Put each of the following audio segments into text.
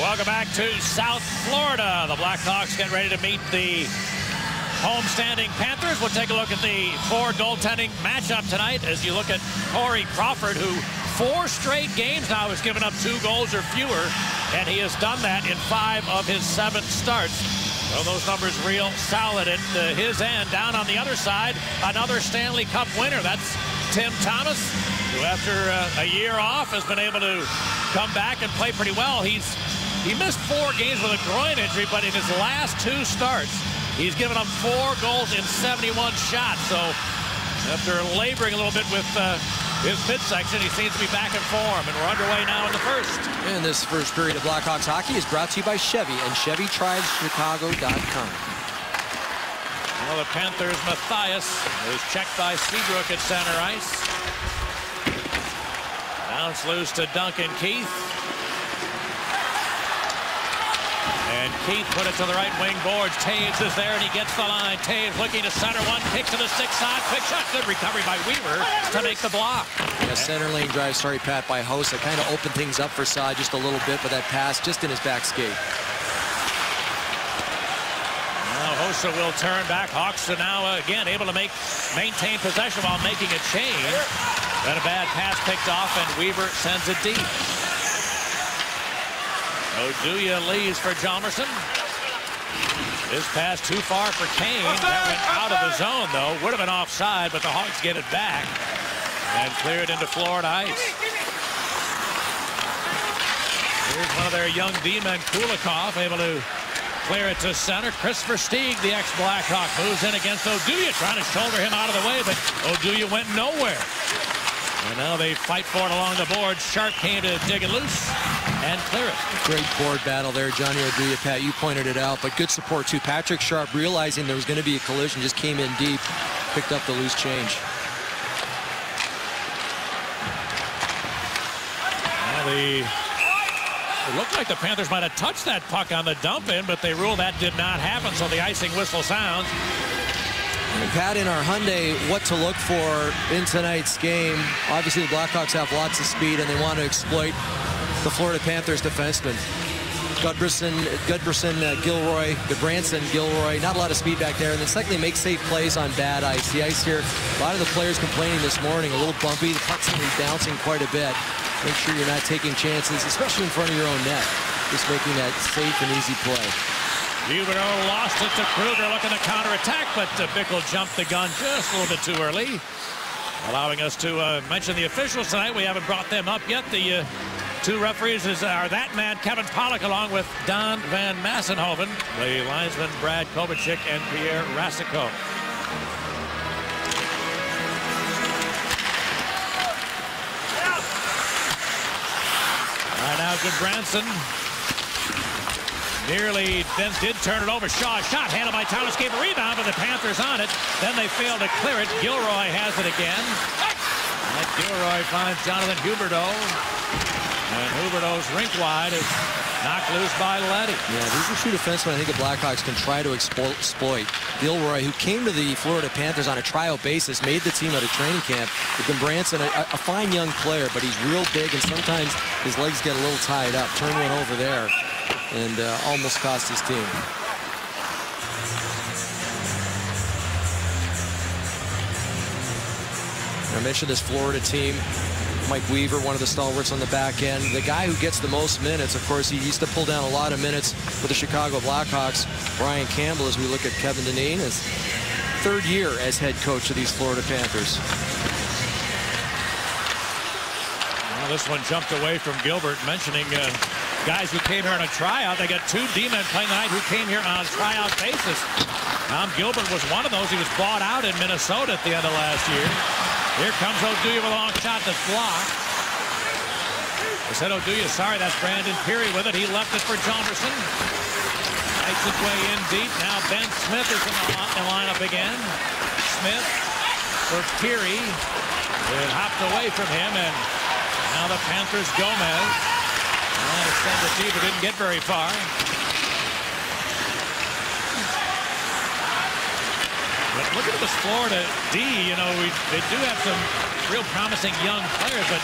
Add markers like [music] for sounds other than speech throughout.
Welcome back to South Florida. The Blackhawks get ready to meet the homestanding Panthers. We'll take a look at the four goaltending matchup tonight as you look at Corey Crawford, who four straight games now has given up two goals or fewer, and he has done that in five of his seven starts. So those numbers real solid at uh, his end. Down on the other side, another Stanley Cup winner. That's Tim Thomas, who after uh, a year off has been able to come back and play pretty well. He's he missed four games with a groin injury, but in his last two starts, he's given up four goals in 71 shots. So after laboring a little bit with uh, his midsection, he seems to be back in form, and we're underway now in the first. And this first period of Blackhawks hockey is brought to you by Chevy and ChevyTribeChicago.com. Well, the Panthers' Matthias is checked by Seabrook at center ice. Bounce loose to Duncan Keith. And Keith put it to the right wing boards. Toews is there, and he gets the line. Toews looking to center one, kick to the six side. Quick shot, good recovery by Weaver to make the block. A center lane drive, sorry, Pat, by Hossa. That kind of opened things up for Saad just a little bit, but that pass just in his back skate. Now Hossa will turn back. Hawks are now, uh, again, able to make maintain possession while making a change. Then a bad pass picked off, and Weaver sends it deep. Oduya leaves for Hjalmarsson. This pass too far for Kane. That went out of the zone, though. Would have been offside, but the Hawks get it back and clear it into Florida ice. Here's one of their young D-men, Kulikov, able to clear it to center. Kris Versteeg, the ex-Blackhawk, moves in against Oduya, trying to shoulder him out of the way, but Oduya went nowhere. And now they fight for it along the board. Sharp came to dig it loose and clear it. Great board battle there, Johnny Oduya. Pat, you pointed it out, but good support too. Patrick Sharp, realizing there was going to be a collision, just came in deep, picked up the loose change. Now the it looked like the Panthers might have touched that puck on the dump in, but they ruled that did not happen, so the icing whistle sounds. Pat, in our Hyundai, what to look for in tonight's game. Obviously, the Blackhawks have lots of speed, and they want to exploit the Florida Panthers defensemen. Gudbranson, Gudbranson, uh, Gilroy, Gudbranson, Gilroy, not a lot of speed back there. And then secondly, make safe plays on bad ice. The ice here, a lot of the players complaining this morning, a little bumpy. The puck's going to be bouncing quite a bit. Make sure you're not taking chances, especially in front of your own net. Just making that safe and easy play. Huberdeau lost it to Kruger looking to counterattack, but uh, Bickell jumped the gun just a little bit too early. Allowing us to uh, mention the officials tonight. We haven't brought them up yet. The uh, two referees are that man, Kevin Pollock, along with Don Van Massenhoven, the linesman Brad Kovachik, and Pierre Racicot. All right, now Gudbranson nearly then did turn it over. Shaw shot handled by Thomas gave a rebound, but the Panthers on it. Then they failed to clear it. Gilroy has it again. And Gilroy finds Jonathan Huberdeau. And Huberdeau's rink wide is knocked loose by Leddy. Yeah, these are two defensemen I think the Blackhawks can try to exploit. Gilroy, who came to the Florida Panthers on a trial basis, made the team at a training camp. Gudbranson, a, a fine young player, but he's real big, and sometimes his legs get a little tied up. Turn one over there and uh, almost cost his team. I mentioned this Florida team. Mike Weaver, one of the stalwarts on the back end. The guy who gets the most minutes, of course, he used to pull down a lot of minutes with the Chicago Blackhawks. Brian Campbell, as we look at Kevin Dineen, his third year as head coach of these Florida Panthers. Well, this one jumped away from Gilbert, mentioning uh, guys who came here on a tryout. They got two D-men playing tonight who came here on a tryout basis. Tom Gilbert was one of those. He was bought out in Minnesota at the end of last year. Here comes Oduya with a long shot that's blocked. I said Oduya, sorry, that's Brandon Pirri with it. He left it for Hjalmarsson. Makes his way in deep. Now Ben Smith is in the, lineup again. Smith for Pirri. It hopped away from him, and now the Panthers Gomez. It deep, but didn't get very far. But look at this Florida D. You know, we, they do have some real promising young players, but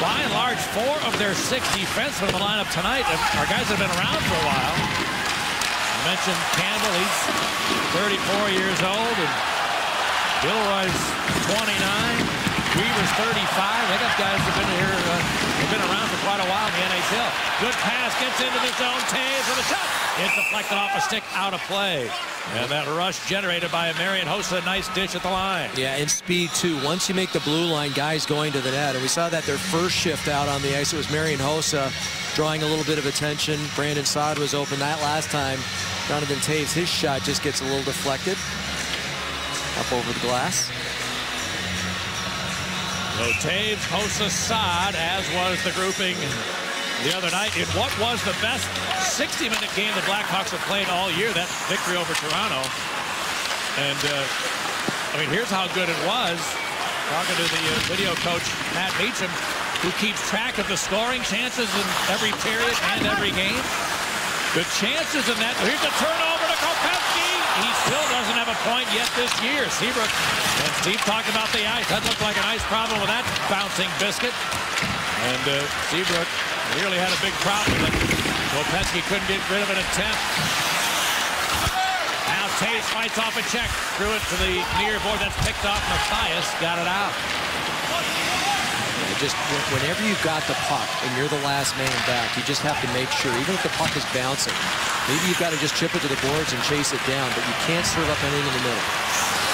by and large, four of their six defensemen in the lineup tonight are guys that have been around for a while. I mentioned Campbell, he's 34 years old, and Gilroy's 29. Weaver's 35. They got guys that have been here, uh, have been around for quite a while in the NHL. Good pass, gets into the zone. Toews with a shot. It's deflected off a stick, out of play. And that rush generated by Marian Hossa. A nice dish at the line. Yeah, and speed, too. Once you make the blue line, guys going to the net. And we saw that their first shift out on the ice. It was Marian Hossa drawing a little bit of attention. Brandon Saad was open that last time. Jonathan Toews, his shot just gets a little deflected. Up over the glass. So Toews Hossa Saad, as was the grouping the other night in what was the best 60-minute game the Blackhawks have played all year, that victory over Toronto. And, uh, I mean, here's how good it was. Talking to the uh, video coach, Matt Meacham, who keeps track of the scoring chances in every period and every game. The chances in that, here's a turnover. He still doesn't have a point yet this year. Seabrook, and Steve talked about the ice. That looked like a nice problem with that bouncing biscuit. And uh, Seabrook really had a big problem Kopecky couldn't get rid of an attempt. Now Toews fights off a check. Threw it to the near board. That's picked off Matthias Got it out just whenever you've got the puck and you're the last man back, you just have to make sure, even if the puck is bouncing, maybe you've got to just chip it to the boards and chase it down, but you can't serve up anything in the middle.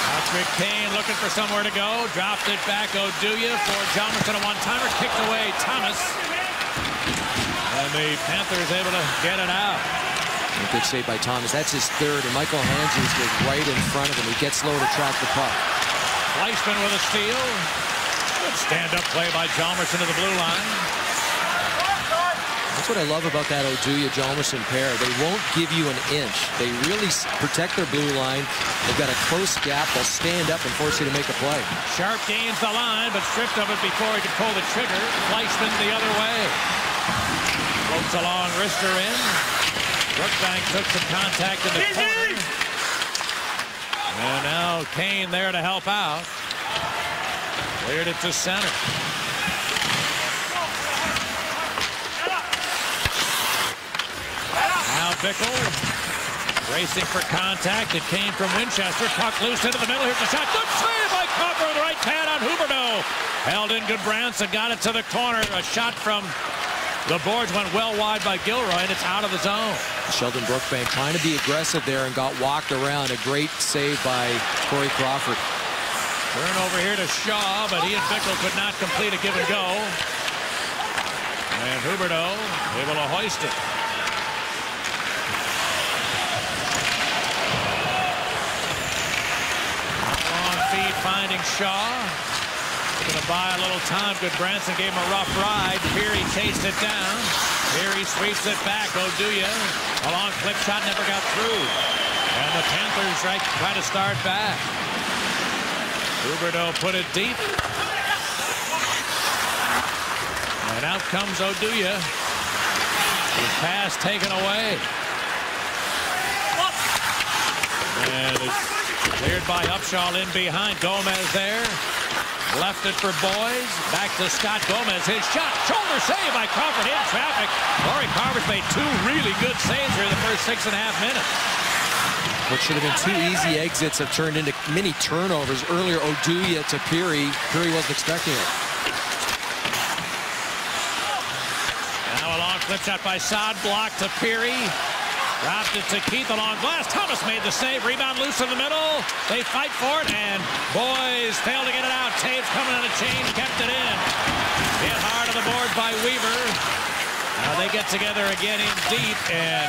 Patrick Kane looking for somewhere to go. Dropped it back. Oduya for Hjalmarsson. A one-timer kicked away. Thomas. And the Panthers able to get it out. A good save by Thomas. That's his third, and Michael Handzus was right in front of him. He gets low to track the puck. Fleischmann with a steal. Stand-up play by Hjalmarsson to the blue line. That's what I love about that Oduya-Hjalmarsson pair. They won't give you an inch. They really protect their blue line. They've got a close gap. They'll stand up and force you to make a play. Sharp gains the line, but stripped of it before he could pull the trigger. Fleischmann the other way. Floats along, wrister in. Brookbank took some contact in the corner. And now Kane there to help out. Cleared it to center. Now Bickell racing for contact. It came from Winchester. Puck loose into the middle. Here's the shot. Good save by Copper the right pad on Huberdeau. Held in Gudbranson. Got it to the corner. A shot from the boards went well wide by Gilroy, and it's out of the zone. Sheldon Brookbank trying to be aggressive there and got walked around. A great save by Corey Crawford. Turnover here to Shaw, but he and Bickell could not complete a give and go. And Huberdeau able to hoist it. Long feed finding Shaw. Going to buy a little time. Gudbranson gave him a rough ride. Pirri chased it down. Pirri sweeps it back. Oh, Oduya. A long flip shot never got through. And the Panthers right, try to start back. Huberdeau put it deep. And out comes Oduya. His pass taken away. And it's cleared by Upshall in behind. Gomez there. Left it for Boyes. Back to Scott Gomez. His shot. Shoulder save by Crawford in traffic. Corey Crawford's made two really good saves here in the first six and a half minutes. What should have been two easy exits have turned into many turnovers. Earlier, Oduya to Pirri. Pirri wasn't expecting it. Now a long flip shot by Saad. Blocked to Pirri. Dropped it to Keith along glass. Thomas made the save. Rebound loose in the middle. They fight for it, and Boyes fail to get it out. Toews coming on a change, kept it in. Hit hard on the board by Weaver. Now they get together again in deep, and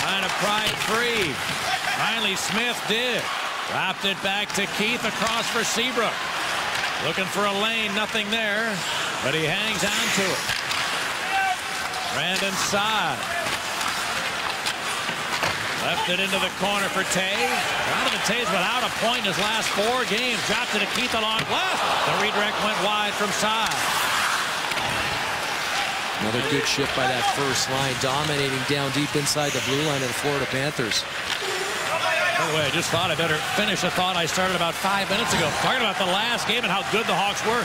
Trying to pry it free. Finally, Smith did. Dropped it back to Keith across for Seabrook. Looking for a lane, nothing there, but he hangs on to it. Brandon Saad. Left it into the corner for Toews. Jonathan Toews without a point in his last four games. Dropped it to Keith along left. The redirect went wide from Saad. Another good shift by that first line, dominating down deep inside the blue line of the Florida Panthers. By the way, I just thought I better finish a thought I started about five minutes ago. Talking about the last game and how good the Hawks were.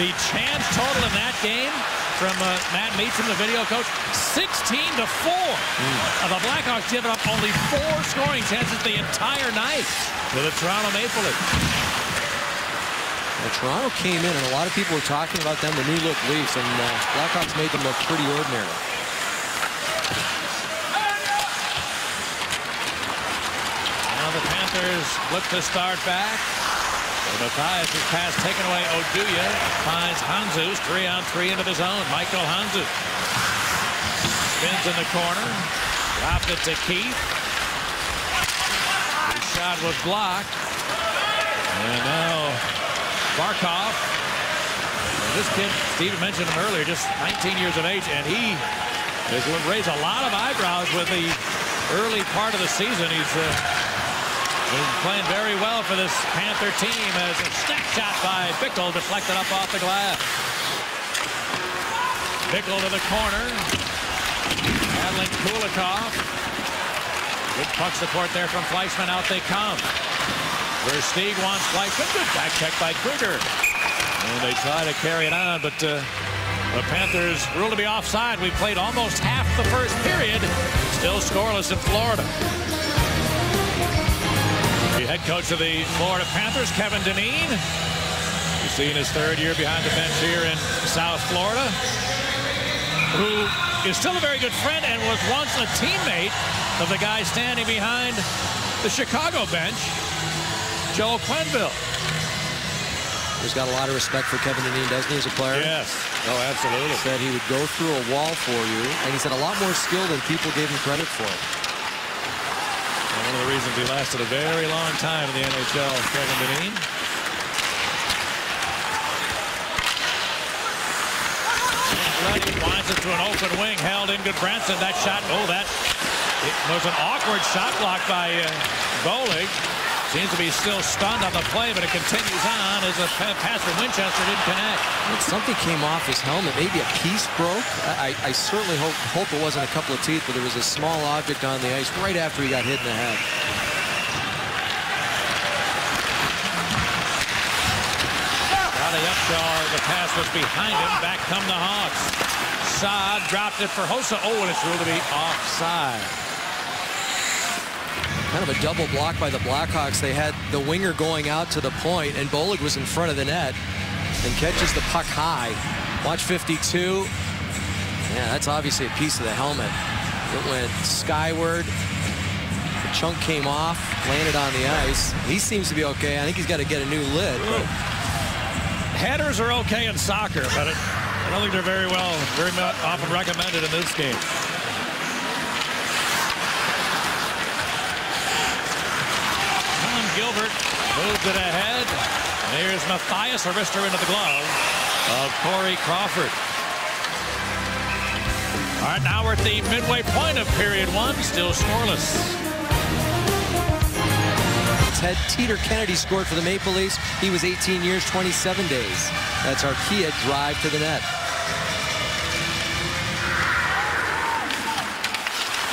The chance total in that game from uh, Matt Meacham, the video coach, 16 to 4. Mm. the Blackhawks giving up only four scoring chances the entire night to the Toronto Maple Leafs. Well, Toronto came in, and a lot of people were talking about them, the new look Leafs, and uh, Blackhawks made them look pretty ordinary. Now the Panthers look to start back. Matthias' pass taken away. Oduya finds Handzus. Three on three into the zone. Michael Handzus spins in the corner. Dropped it to Keith. Shot was blocked. And now Barkov. This kid, Steven mentioned him earlier, just 19 years of age, and he has raised a lot of eyebrows with the early part of the season. He's uh, been playing very well for this Panther team as a snapshot by Bickell deflected up off the glass. Bickell to the corner. Battling Kulikov. Good puck support there from Fleischmann. Out they come. Versteeg wants Fleischmann. Good back check by Kruger. And they try to carry it on, but uh, the Panthers ruled to be offside. We played almost half the first period. Still scoreless in Florida. The head coach of the Florida Panthers, Kevin Dineen. You see in his third year behind the bench here in South Florida. Who is still a very good friend and was once a teammate of the guy standing behind the Chicago bench Joel Quenneville. He's got a lot of respect for Kevin Dineen, doesn't he, as a player? Yes. Oh, absolutely. Said he would go through a wall for you, and he said a lot more skill than people gave him credit for. And one of the reasons he lasted a very long time in the NHL, Kevin Dineen. Winds it to an open wing, held in Gudbranson. That shot, oh, that it was an awkward shot block by uh, Bollig. Seems to be still stunned on the play, but it continues on as a pass from Winchester didn't connect. Something came off his helmet. Maybe a piece broke. I, I certainly hope, hope it wasn't a couple of teeth, but there was a small object on the ice right after he got hit in the head. Riley Upshall, the pass was behind him. Back come the Hawks. Saad dropped it for Hossa. Oh, and it's ruled to be offside. Kind of a double block by the Blackhawks. They had the winger going out to the point, and Bollig was in front of the net and catches the puck high. Watch 52. Yeah, that's obviously a piece of the helmet. It went skyward. The chunk came off, landed on the ice. He seems to be okay. I think he's got to get a new lid. Headers are okay in soccer, but I don't think they're very well, very often recommended in this game. Gilbert moved it ahead. Here's Matthias Arister into the glove of Corey Crawford. All right, now we're at the midway point of period one, still scoreless. Ted Teeter Kennedy scored for the Maple Leafs. He was 18 years, 27 days. That's Arkia drive to the net.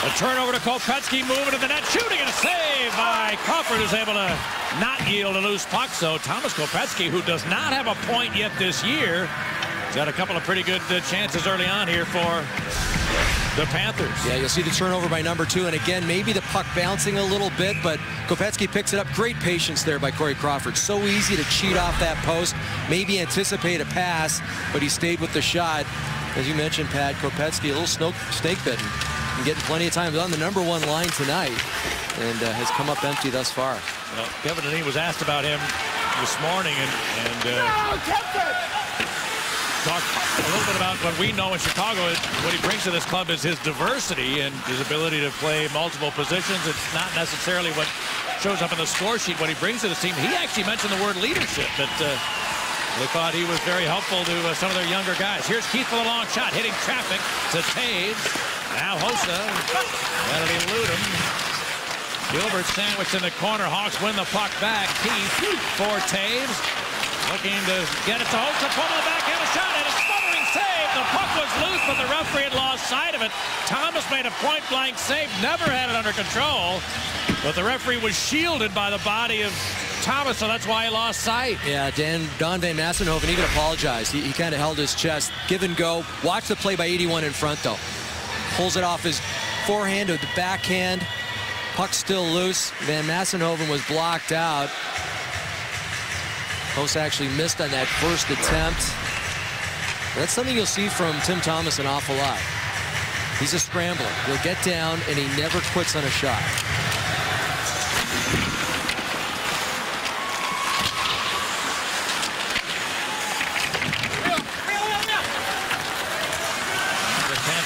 A turnover to Kopecky, moving to the net, shooting and a save by Crawford is able to not yield a loose puck. So Thomas Kopecky, who does not have a point yet this year, has got a couple of pretty good uh, chances early on here for the Panthers. Yeah, you'll see the turnover by number two. And again, maybe the puck bouncing a little bit, but Kopecky picks it up. Great patience there by Corey Crawford. So easy to cheat off that post, maybe anticipate a pass, but he stayed with the shot. As you mentioned, Pat, Kopecky, a little snake bitten and getting plenty of time on the number one line tonight and uh, has come up empty thus far. Well, Kevin Dineen was asked about him this morning and, and uh, talked a little bit about what we know in Chicago. What he brings to this club is his diversity and his ability to play multiple positions. It's not necessarily what shows up in the score sheet, what he brings to this team. He actually mentioned the word leadership, that uh, they thought he was very helpful to uh, some of their younger guys. Here's Keith for the long shot, hitting traffic to Toews. Now Hossa. That'll elude him. Gilbert sandwiched in the corner. Hawks win the puck back. Keith for Toews. Looking to get it to Hossa. Pull the back backhand a shot and a smothering save. The The puck was loose, but the referee had lost sight of it. Thomas made a point-blank save, never had it under control. But the referee was shielded by the body of Thomas, so that's why he lost sight. Yeah, Dan Don Van Massenhoven even apologized. He, he kind of held his chest. Give and go. Watch the play by 81 in front, though. Pulls it off his forehand to the backhand. Puck still loose. Van Massenhoven was blocked out. Post actually missed on that first attempt. That's something you'll see from Tim Thomas an awful lot. He's a scrambler. He'll get down, and he never quits on a shot.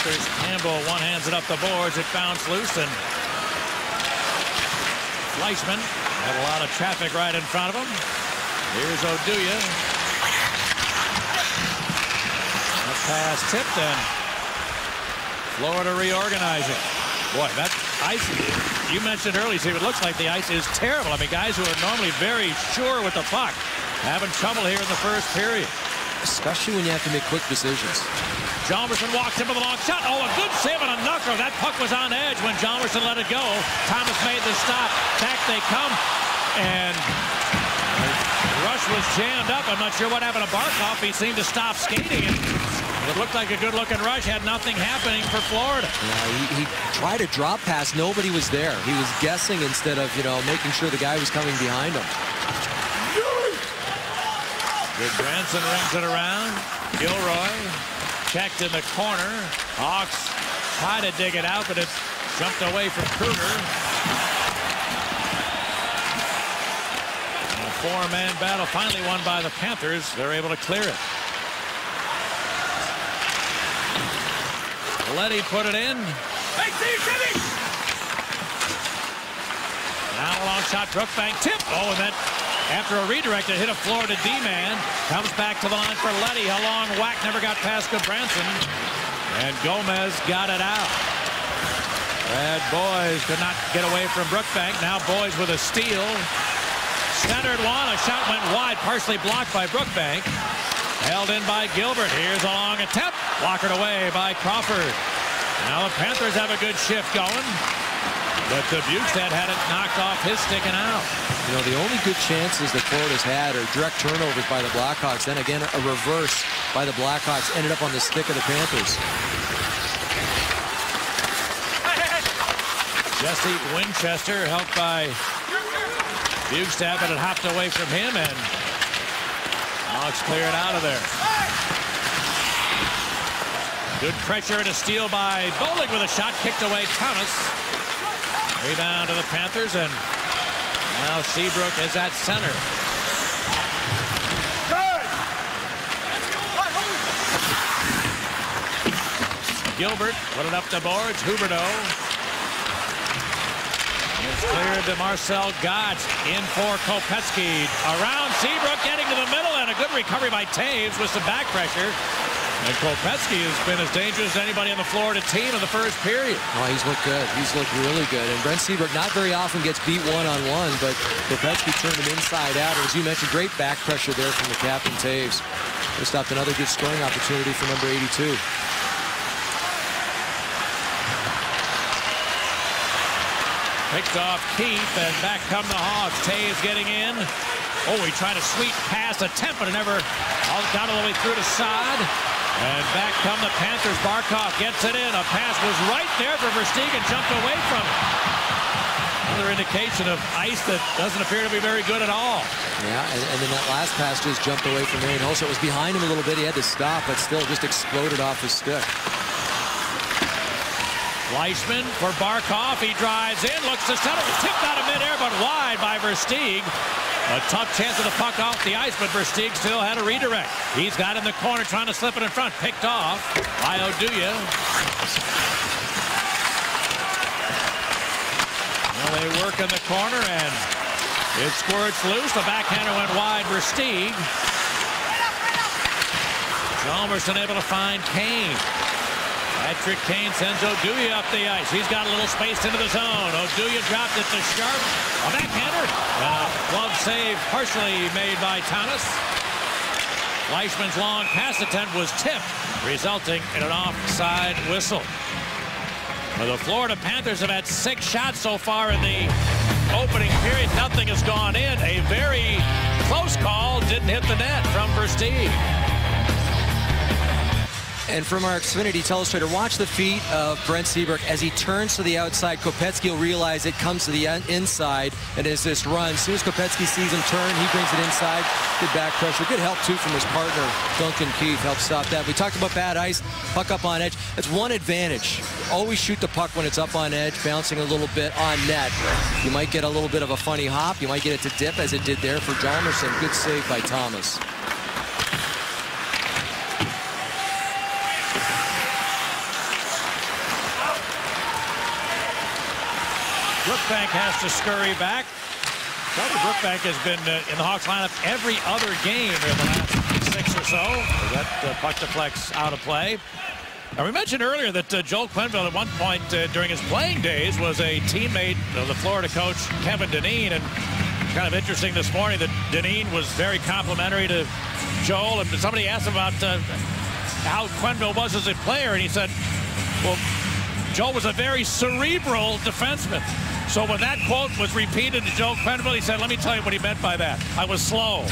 The Panthers, Campbell one hands it up the boards. It bounced loose, and Fleischmann had a lot of traffic right in front of him. Here's Oduya. The pass tipped, and Florida reorganizing. Boy, that ice, you mentioned earlier, Steve, it looks like the ice is terrible. I mean, guys who are normally very sure with the puck having trouble here in the first period. Especially when you have to make quick decisions. Hjalmarsson walks in with a long shot. Oh, a good save on a knuckle. That puck was on edge when Hjalmarsson let it go. Thomas made the stop. Back they come. And Rush was jammed up. I'm not sure what happened to Barkov. He seemed to stop skating. And it looked like a good-looking rush. Had nothing happening for Florida. Yeah, he, he tried a drop pass. Nobody was there. He was guessing instead of, you know, making sure the guy was coming behind him. Gudbranson rings it around. Gilroy checked in the corner. Hawks try to dig it out, but it's jumped away from Kruger. A four-man battle finally won by the Panthers. They're able to clear it. Leddy put it in. Now a long shot, Brookbank tip. Oh, and then after a redirect, it hit a Florida D-man. Comes back to the line for Leddy. A long whack, never got past Branson. And Gomez got it out. Brad Boyes could not get away from Brookbank. Now Boyes with a steal. Centered one. A shot went wide, partially blocked by Brookbank. Held in by Gilbert. Here's a long attempt. Blockered away by Crawford. Now the Panthers have a good shift going. But the Bjugstad had it knocked off his stick and out. You know, the only good chances that Florida's had are direct turnovers by the Blackhawks. Then again, a reverse by the Blackhawks ended up on the stick of the Panthers. Jesse Winchester helped by Bjugstad, but it hopped away from him, and Hawks clear it out of there. Good pressure and a steal by Bollig with a shot kicked away. Thomas. Rebound to the Panthers, and now Seabrook is at center. Gilbert put it up the boards. Huberdeau. It's cleared to Marcel Goc in for Kopecky. Around Seabrook getting to the middle and a good recovery by Toews with some back pressure. And Kopecky has been as dangerous as anybody on the Florida team in the first period. Oh, he's looked good. He's looked really good. And Brent Seabrook not very often gets beat one-on-one, -on -one, but Kopecky turned him inside out. And as you mentioned, great back pressure there from the captain, Toews. They stopped another good scoring opportunity for number 82. Picked off Keith, and back come the Hawks. Toews getting in. Oh, he tried a sweet pass attempt, but it never got all the way through to Saad. And back come the Panthers. Barkov gets it in. A pass was right there for Versteegen, jumped away from it. Another indication of ice that doesn't appear to be very good at all. Yeah, and, and then that last pass just jumped away from Marian Hossa, it was behind him a little bit. He had to stop, but still just exploded off his stick. Fleischmann for Barkov. He drives in, looks to settle. Tipped out of midair, but wide by Versteeg. A tough chance of the puck off the ice, but Versteeg still had a redirect. He's got in the corner trying to slip it in front. Picked off by Oduya. Well, they work in the corner, and it squirts loose. The backhander went wide. Versteeg. Hjalmarsson able to find Kane. Patrick Kane sends Oduya up the ice. He's got a little space into the zone. Oduya dropped it to Sharp. A backhander. And a glove save partially made by Thomas. Fleischmann's long pass attempt was tipped, resulting in an offside whistle. Well, the Florida Panthers have had six shots so far in the opening period. Nothing has gone in. A very close call didn't hit the net from Versteeg. And from our Xfinity telestrator, watch the feet of Brent Seabrook as he turns to the outside. Kopecky will realize it comes to the inside, and as this run, as soon as Kopecky sees him turn, he brings it inside. Good back pressure. Good help, too, from his partner, Duncan Keith, helped stop that. We talked about bad ice, puck up on edge. That's one advantage. Always shoot the puck when it's up on edge, bouncing a little bit on net. You might get a little bit of a funny hop. You might get it to dip, as it did there for Hjalmarsson. Good save by Thomas. Brookbank has to scurry back. Trevor Brookbank has been uh, in the Hawks lineup every other game in the last six or so. That uh, puck deflects out of play. Now, we mentioned earlier that uh, Joel Quenneville at one point uh, during his playing days was a teammate of the Florida coach Kevin Dineen. And kind of interesting this morning that Dineen was very complimentary to Joel. And somebody asked him about uh, how Quenneville was as a player. And he said, well, Joel was a very cerebral defenseman. So when that quote was repeated to Joe Quenneville, he said, let me tell you what he meant by that. I was slow. [laughs] uh,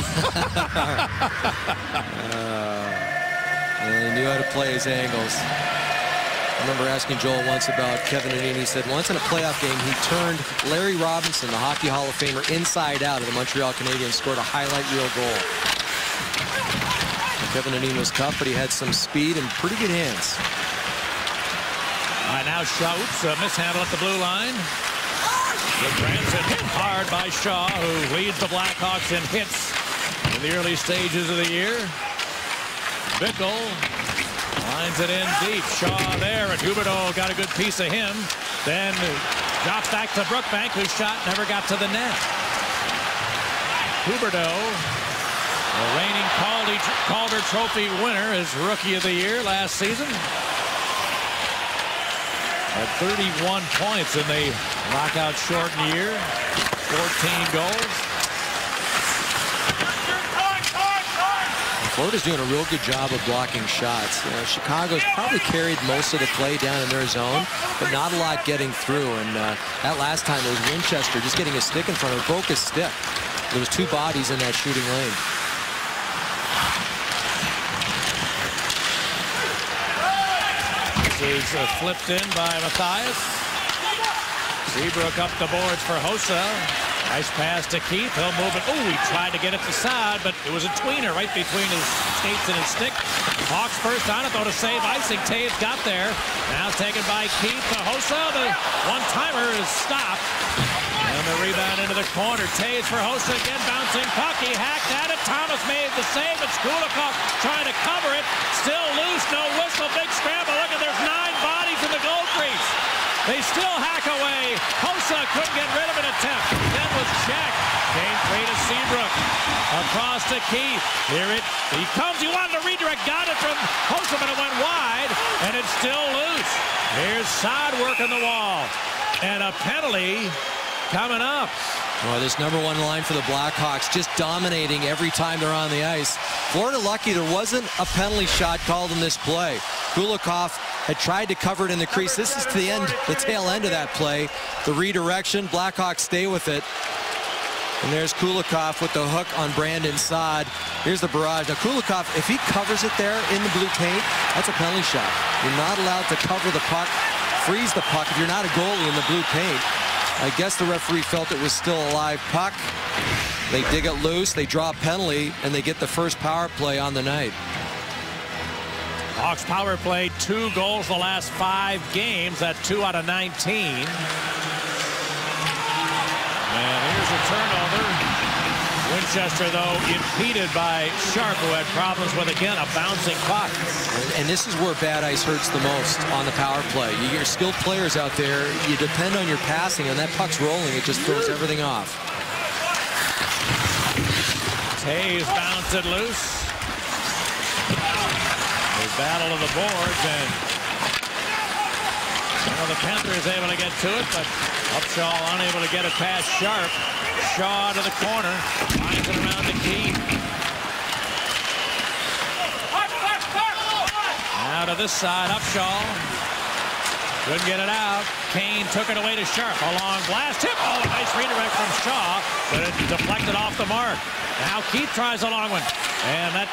he knew how to play his angles. I remember asking Joel once about Kevin Dineen. He said once in a playoff game, he turned Larry Robinson, the Hockey Hall of Famer, inside out of the Montreal Canadiens, scored a highlight reel goal. Kevin was tough, but he had some speed and pretty good hands. Right, now Schultz, uh, mishandle at the blue line. The Branson hit hard by Shaw, who leads the Blackhawks in hits in the early stages of the year. Bickell lines it in deep. Shaw there, and Huberdeau got a good piece of him. Then drops back to Brookbank, whose shot never got to the net. Huberdeau, the reigning Calder Trophy winner, is Rookie of the Year last season at 31 points and they knock in the lockout shortened year. 14 goals. Florida's doing a real good job of blocking shots. You know, Chicago's probably carried most of the play down in their zone, but not a lot getting through. And uh, that last time it was Winchester just getting a stick in front of broke his stick. There was two bodies in that shooting lane. Is uh, flipped in by Matthias. Seabrook up the boards for Hossa. Nice pass to Keith. He'll move it. Oh, he tried to get it to side, but it was a tweener right between his skates and his stick. Hawks first on it, though, to save icing. Toews got there. Now taken by Keith to Hossa. The one-timer is stopped. And the rebound into the corner. Toews for Hossa again, bouncing puck. He hacked at it. Thomas made the save, but Kulikov trying to cover it. Still loose, no whistle. Big scramble. Look at there's nine bodies in the goal crease. They still hack away. Hossa couldn't get rid of an attempt. Then was checked. Came free to Seabrook. Across to Keith. Here it he comes. He wanted to redirect. Got it from Hossa, but it went wide. And it's still loose. Here's Saad working the wall. And a penalty coming up. Well, this number one line for the Blackhawks just dominating every time they're on the ice. Florida lucky there wasn't a penalty shot called in this play. Kulikov had tried to cover it in the crease. This is to the end, the tail end of that play. The redirection, Blackhawks stay with it. And there's Kulikov with the hook on Brandon Saad. Here's the barrage. Now Kulikov, if he covers it there in the blue paint, that's a penalty shot. You're not allowed to cover the puck, freeze the puck if you're not a goalie in the blue paint. I guess the referee felt it was still a live puck. They dig it loose, they draw a penalty, and they get the first power play on the night. Hawks power play, two goals the last five games. That two out of 19. And here's a turnover. Winchester, though, impeded by Sharp, who had problems with, again, a bouncing puck. And, and this is where bad ice hurts the most on the power play. You get skilled players out there. You depend on your passing, and that puck's rolling. It just throws everything off. Toews bounced it loose. The battle of the boards, and well, the Panther is able to get to it, but Upshall unable to get it past Sharp. Shaw to the corner. Finds it around the key. Now to this side, Upshall. Couldn't get it out. Kane took it away to Sharp. A long blast. Tip. Oh, nice redirect from Shaw, but it deflected off the mark. Now Keith tries a long one. And that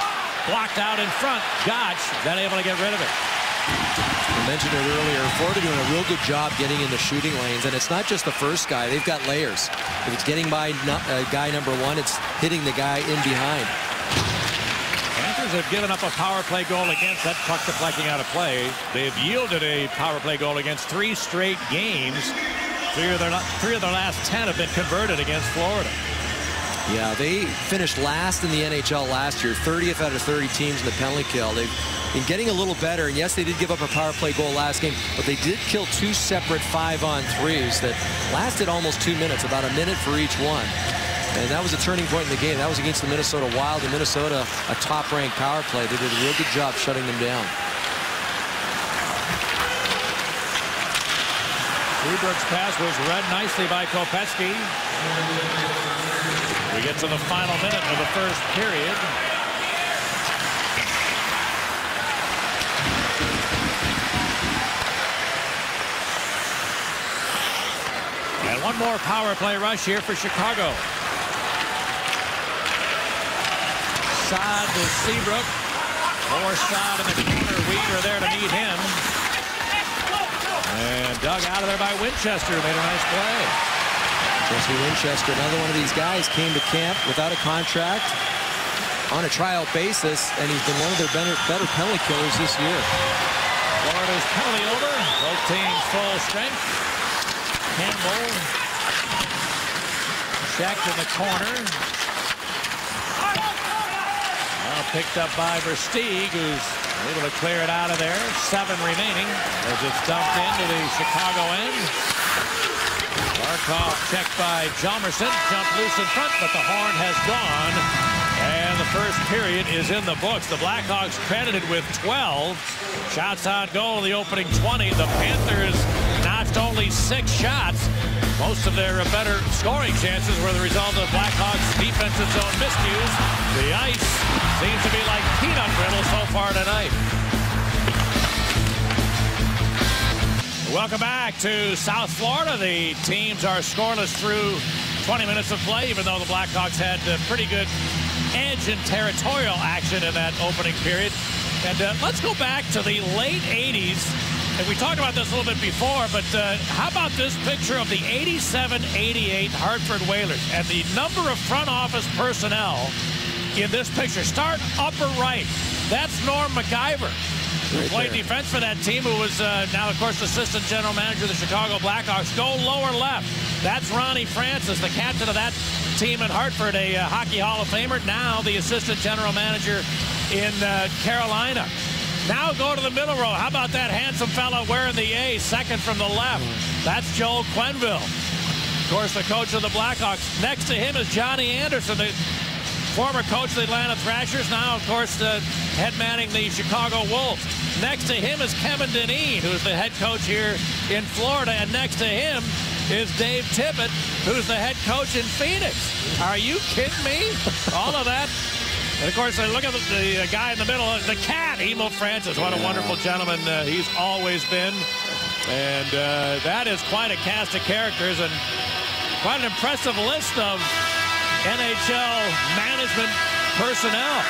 blocked out in front. Goc then able to get rid of it. I mentioned it earlier. Florida doing a real good job getting in the shooting lanes, and it's not just the first guy. They've got layers. If it's getting by uh, guy number one, it's hitting the guy in behind. Panthers have given up a power play goal against that puck deflecting out of play. They've yielded a power play goal against three straight games. Three of their, three of their last 10 have been converted against Florida. Yeah, they finished last in the NHL last year, 30th out of 30 teams in the penalty kill. They've been getting a little better, and yes, they did give up a power play goal last game, but they did kill two separate five-on-threes that lasted almost two minutes, about a minute for each one. And that was a turning point in the game. That was against the Minnesota Wild. In Minnesota, a top-ranked power play. They did a real good job shutting them down. Seabrook's pass was read nicely by Kopecky. We get to the final minute of the first period. And one more power play rush here for Chicago. Saad to Seabrook. More Saad in the corner. Weegar there to meet him. And dug out of there by Winchester. Made a nice play. Jesse Winchester, another one of these guys, came to camp without a contract on a trial basis, and he's been one of their better, better penalty killers this year. Florida's penalty over. Both teams full strength. Campbell checked in the corner. Now picked up by Versteeg, who's able to clear it out of there. Seven remaining as it's dumped into the Chicago end. Barkov checked by Hjalmarsson. Jumped loose in front, but the horn has gone. And the first period is in the books. The Blackhawks credited with 12 shots on goal in the opening 20. The Panthers notched only six shots. Most of their better scoring chances were the result of the Blackhawks defensive zone miscues. The ice seems to be like peanut brittle so far tonight. Welcome back to South Florida. The teams are scoreless through 20 minutes of play, even though the Blackhawks had a pretty good edge in territorial action in that opening period. And uh, let's go back to the late 80s. And we talked about this a little bit before, but uh, how about this picture of the 87-88 Hartford Whalers and the number of front office personnel in this picture? Start upper right. That's Norm Maciver who right played there. defense for that team, who was uh, now, of course, assistant general manager of the Chicago Blackhawks. Go lower left. That's Ronnie Francis, the captain of that team in Hartford, a uh, Hockey Hall of Famer, now the assistant general manager in uh, Carolina. Now go to the middle row. How about that handsome fellow wearing the A, second from the left? That's Joel Quenneville. Of course, the coach of the Blackhawks. Next to him is Johnny Anderson, the former coach of the Atlanta Thrashers, now, of course, uh, head manning the Chicago Wolves. Next to him is Kevin Dineen, who's the head coach here in Florida. And next to him is Dave Tippett, who's the head coach in Phoenix. Are you kidding me? All of that. And of course, look at the, the, guy in the middle, is the cat, Emile Francis. What a wonderful gentleman uh, he's always been. And uh, that is quite a cast of characters and quite an impressive list of NHL management personnel.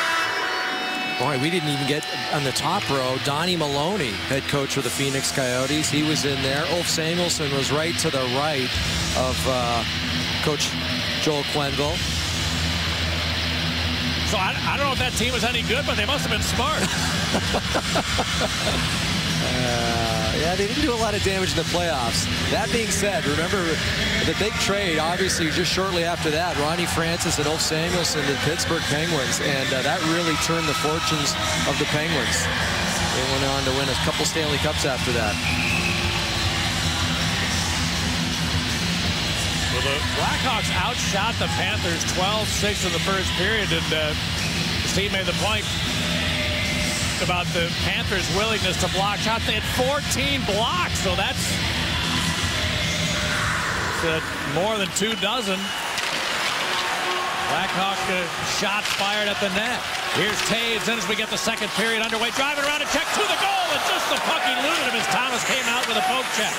Boy, we didn't even get on the top row. Donnie Maloney, head coach of the Phoenix Coyotes. He was in there. Ulf Samuelsson was right to the right of uh, Coach Joel Quenneville. So I, I, don't know if that team was any good, but they must have been smart. [laughs] [laughs] Uh, yeah, they didn't do a lot of damage in the playoffs. That being said, remember the big trade, obviously, just shortly after that, Ronnie Francis and Ulf Samuelsson to the Pittsburgh Penguins, and uh, that really turned the fortunes of the Penguins. They went on to win a couple Stanley Cups after that. Well, the Blackhawks outshot the Panthers 12-6 in the first period, and uh, Steve made the point about the Panthers' willingness to block shots. They had 14 blocks, so that's more than two dozen. Blackhawk uh, shots fired at the net. Here's Toews in as we get the second period underway. Driving around a check to the goal, and just the puck eluded him as Thomas came out with a poke check.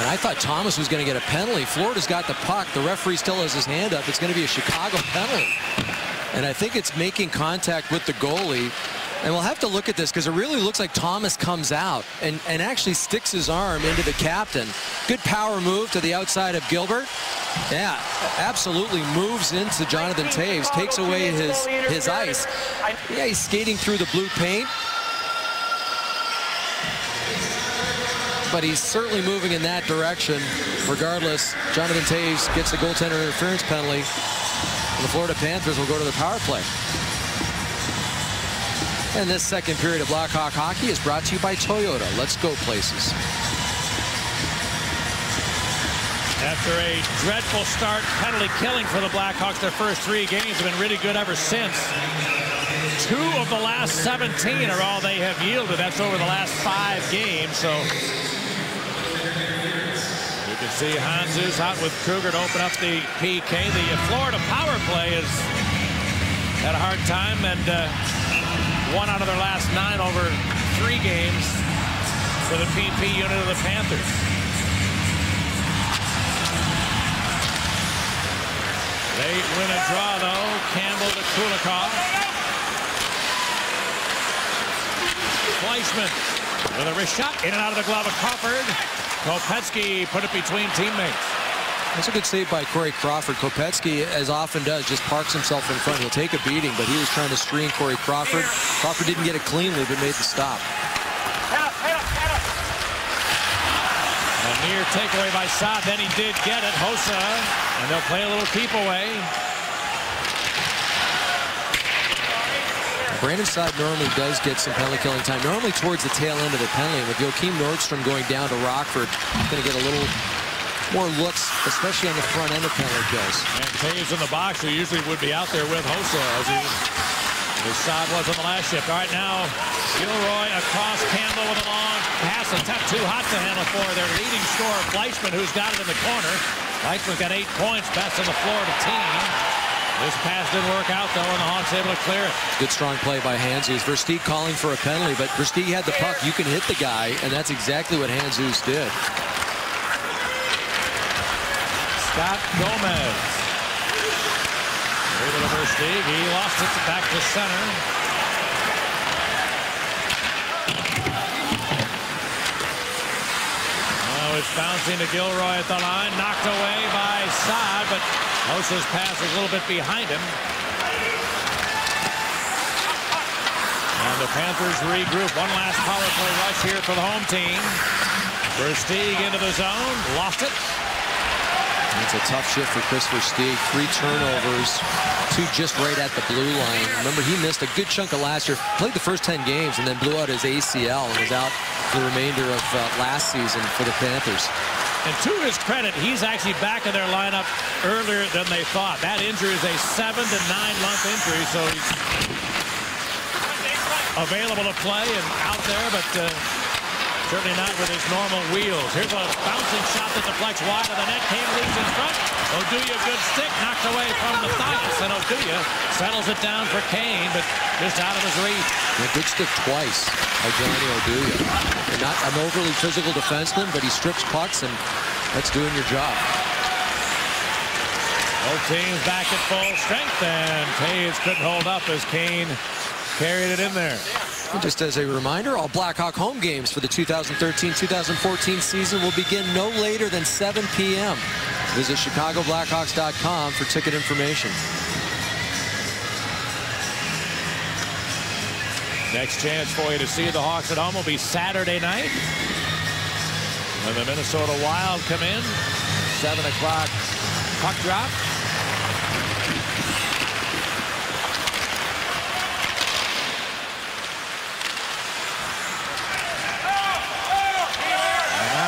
And I thought Thomas was going to get a penalty. Florida's got the puck. The referee still has his hand up. It's going to be a Chicago [laughs] penalty. And I think it's making contact with the goalie. And we'll have to look at this because it really looks like Thomas comes out and, and actually sticks his arm into the captain. Good power move to the outside of Gilbert. Yeah, absolutely moves into Jonathan Toews, takes away his, his ice. Yeah, he's skating through the blue paint. But he's certainly moving in that direction. Regardless, Jonathan Toews gets the goaltender interference penalty. The Florida Panthers will go to the power play. And this second period of Blackhawk hockey is brought to you by Toyota. Let's go places. After a dreadful start, penalty killing for the Blackhawks, their first three games have been really good ever since. Two of the last 17 are all they have yielded. That's over the last five games. So can see Handzus out with Kruger to open up the PK. The Florida power play has had a hard time and uh, one out of their last nine over three games for the PP unit of the Panthers. They win a draw, though. Campbell to Kulikov. Fleischmann with a wrist shot in and out of the glove of Crawford. Kopecky put it between teammates. That's a good save by Corey Crawford. Kopecky, as often does, just parks himself in front. He'll take a beating, but he was trying to screen Corey Crawford. Crawford didn't get it cleanly, but made the stop. A near takeaway by Saad. Then he did get it. Hossa, and they'll play a little keep away. Brandon Saad normally does get some penalty killing time, normally towards the tail end of the penalty. With Joakim Nordstrom going down to Rockford, going to get a little more looks, especially on the front end of penalty kills. And Toews in the box, who usually would be out there with Hossa as he his side was on the last shift. All right, now Gilroy across Campbell with a long pass attempt. Too hot to handle for their leading scorer, Fleischmann, who's got it in the corner. Fleischmann's got eight points, best on the Florida team. This pass didn't work out, though, and the Hawks able to clear it. Good strong play by Handzus. Versteeg calling for a penalty, but Versteeg had the puck. You can hit the guy, and that's exactly what Handzus did. Scott Gomez. Over to Versteeg. He lost it back to center. Now it's bouncing to Gilroy at the line. Knocked away by Saad, but Hossa's pass a little bit behind him. And the Panthers regroup. One last power play rush here for the home team. Versteeg into the zone. Lost it. It's a tough shift for Kris Versteeg. Three turnovers, two just right at the blue line. Remember, he missed a good chunk of last year. Played the first 10 games and then blew out his ACL and was out the remainder of uh, last season for the Panthers. And to his credit, he's actually back in their lineup earlier than they thought. That injury is a seven to nine month injury, so he's available to play and out there, but uh, certainly not with his normal wheels. Here's a bouncing shot that deflects wide of the net. Kane leads in front. Oduya, good stick, knocked away from the Matthias, and Oduya settles it down for Kane, but just out of his reach. A good stick twice by Johnny Oduya. And not an overly physical defenseman, but he strips pucks, and that's doing your job. Both teams back at full strength, and Toews couldn't hold up as Kane carried it in there. And just as a reminder, all Blackhawk home games for the 2013-2014 season will begin no later than 7 p.m. Visit ChicagoBlackhawks.com for ticket information. Next chance for you to see the Hawks at home will be Saturday night. When the Minnesota Wild come in, 7 o'clock puck drop.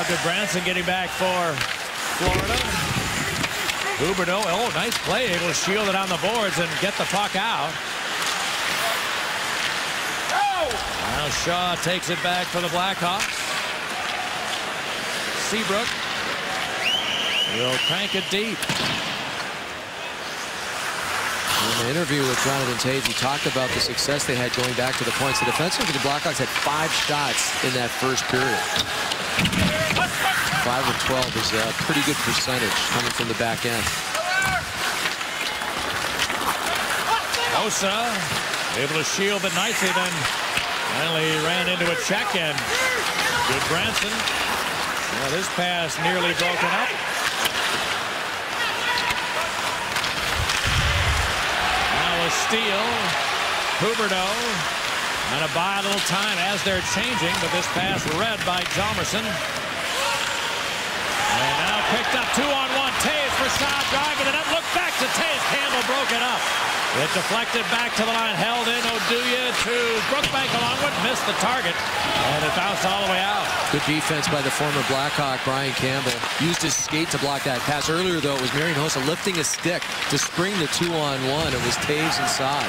Gudbranson getting back for Florida. Huberdeau, oh, nice play, able to shield it on the boards and get the puck out. Now Shaw takes it back for the Blackhawks. Seabrook will crank it deep. In the interview with Jonathan Toews, he talked about the success they had going back to the points. The defenseman for the Blackhawks had five shots in that first period. 5 of 12 is a pretty good percentage coming from the back end. Hossa able to shield it nicely, then finally ran into a check and Gudbranson. Well, this pass nearly broken up. Now a steal. Huberdeau going to buy a little time as they're changing, but this pass read by Hjalmarsson. And now picked up two on one. Toews for shot, driving the net. Look back to Toews. Campbell broke it up. It deflected back to the line, held in Oduya to Brookbank along with, missed the target, and it bounced all the way out. Good defense by the former Blackhawk, Brian Campbell. Used his skate to block that pass. Earlier, though, it was Marian Hossa lifting a stick to spring the two-on-one. It was Toews inside.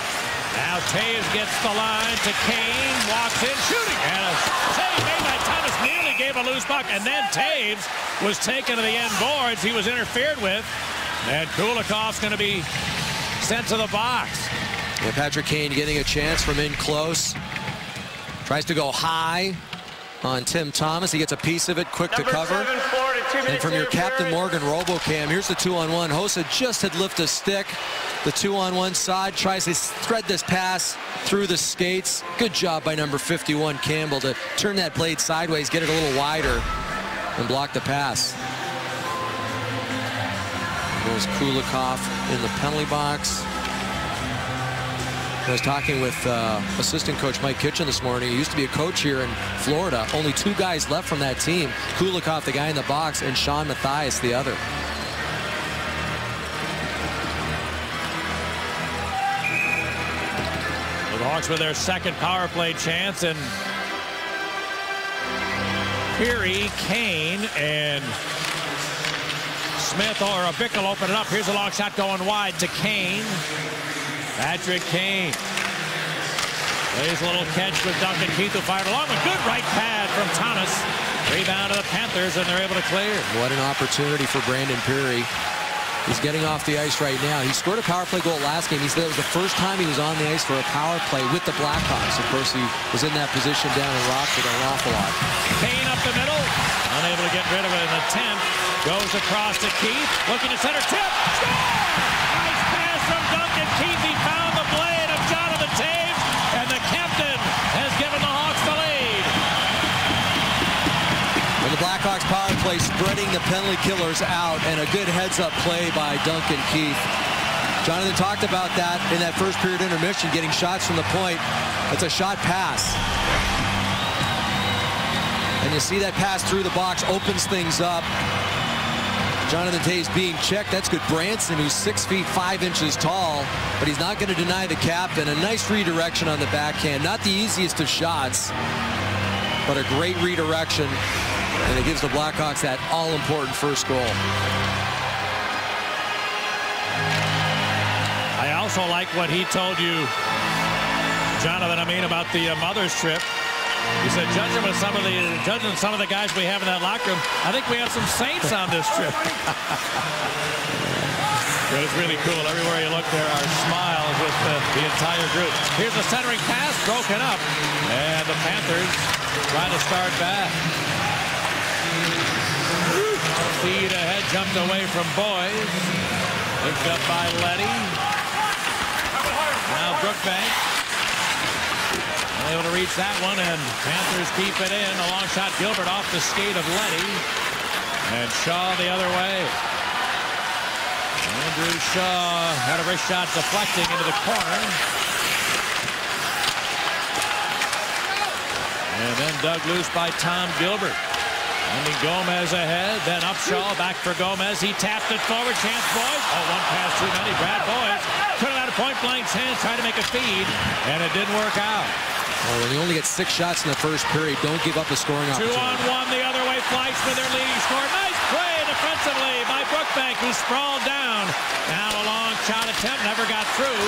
Now Toews gets the line to Kane, walks in, shooting, and a save made by Thomas nearly gave a loose puck, and then Toews was taken to the end boards. He was interfered with, and Kulikov's going to be sent to the box. Yeah, Patrick Kane getting a chance from in close. Tries to go high on Tim Thomas. He gets a piece of it, quick Number to cover. Seven, Florida, and from your Captain Morgan RoboCam, here's the two-on-one. Hossa just had lifted a stick. The two-on-one side tries to thread this pass through the skates. Good job by number 51, Campbell, to turn that blade sideways, get it a little wider, and block the pass. There's Kulikov in the penalty box. I was talking with uh, assistant coach Mike Kitchen this morning. He used to be a coach here in Florida. Only two guys left from that team. Kulikov, the guy in the box, and Shawn Matthias, the other. The Hawks with their second power play chance, and Pirri, Kane, and Smith or a Bickell open it up. Here's a long shot going wide to Kane. Patrick Kane. Plays a little catch with Duncan Keith who fired along. A good right pad from Thomas. Rebound to the Panthers and they're able to clear. What an opportunity for Brandon Pirri. He's getting off the ice right now. He scored a power play goal last game. He said it was the first time he was on the ice for a power play with the Blackhawks. Of course, he was in that position down in Rockford an awful lot. Kane up the middle. Unable to get rid of it in the 10th. Goes across to Keith. Looking to center. Tip. Score! Nice pass from Duncan Keith. He found the blade of Jonathan Toews. And the captain has given the Hawks the lead. And the Blackhawks power play spreading the penalty killers out. And a good heads-up play by Duncan Keith. Jonathan talked about that in that first period intermission, getting shots from the point. It's a shot pass. And you see that pass through the box, opens things up. Jonathan Toews being checked. That's Gudbranson, who's six feet five inches tall, but he's not going to deny the captain. A nice redirection on the backhand. Not the easiest of shots, but a great redirection. And it gives the Blackhawks that all-important first goal. I also like what he told you, Jonathan, I mean, about the uh, mother's trip. He said, judging with some of the judging some of the guys we have in that locker room, I think we have some saints on this trip. [laughs] but it's really cool. Everywhere you look, there are smiles with the, the entire group. Here's a centering pass, broken up, and the Panthers trying to start back. Feed ahead, jumped away from Boyes. Picked up by Leddy. Now Brookbank. Able to reach that one, and Panthers keep it in. A long shot, Gilbert off the skate of Leddy. And Shaw the other way. Andrew Shaw had a wrist shot deflecting into the corner. And then dug loose by Tom Gilbert. Ending Gomez ahead, then Upshall back for Gomez. He tapped it forward, chance Boyes. Oh, one pass too many. Brad Boyes could have had a point blank chance, tried to make a feed, and it didn't work out. Well, when you only get six shots in the first period, don't give up a scoring opportunity. Two on one the other way. Fleischmann, their leading scorer. Nice play defensively by Brookbank, who sprawled down. Now a long shot attempt, never got through.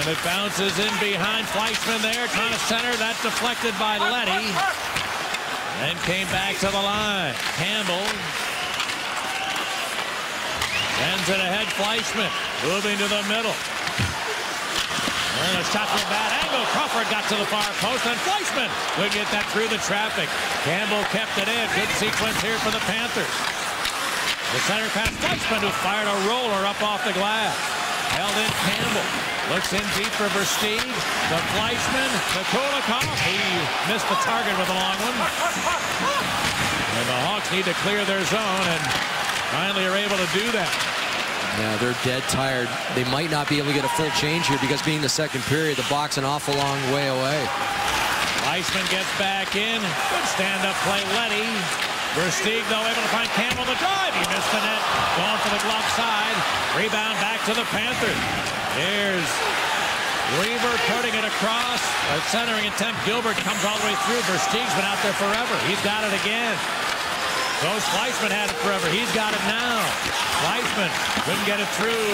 And it bounces in behind Fleischmann there, trying to center. That deflected by Leddy. Then came back to the line. Campbell. Sends it ahead, Fleischmann. Moving to the middle. A shot from a bad angle. Crawford got to the far post, and Fleischmann would get that through the traffic. Campbell kept it in. Good sequence here for the Panthers. The center pass, Fleischmann, who fired a roller up off the glass. Held in Campbell. Looks in deep for Versteeg. The Fleischmann, the Kulikov. He missed the target with a long one. And the Hawks need to clear their zone and finally are able to do that. Yeah, they're dead tired. They might not be able to get a full change here because being the second period, the box an awful long way away. Weissman gets back in. Good stand-up play, Leddy. Versteeg, though, able to find Campbell the drive. He missed the net. Going for the glove side. Rebound back to the Panthers. Here's Weaver putting it across. A centering attempt. Gilbert comes all the way through. Versteeg's been out there forever. He's got it again. Those Fleischmann had it forever. He's got it now. Fleischmann couldn't get it through.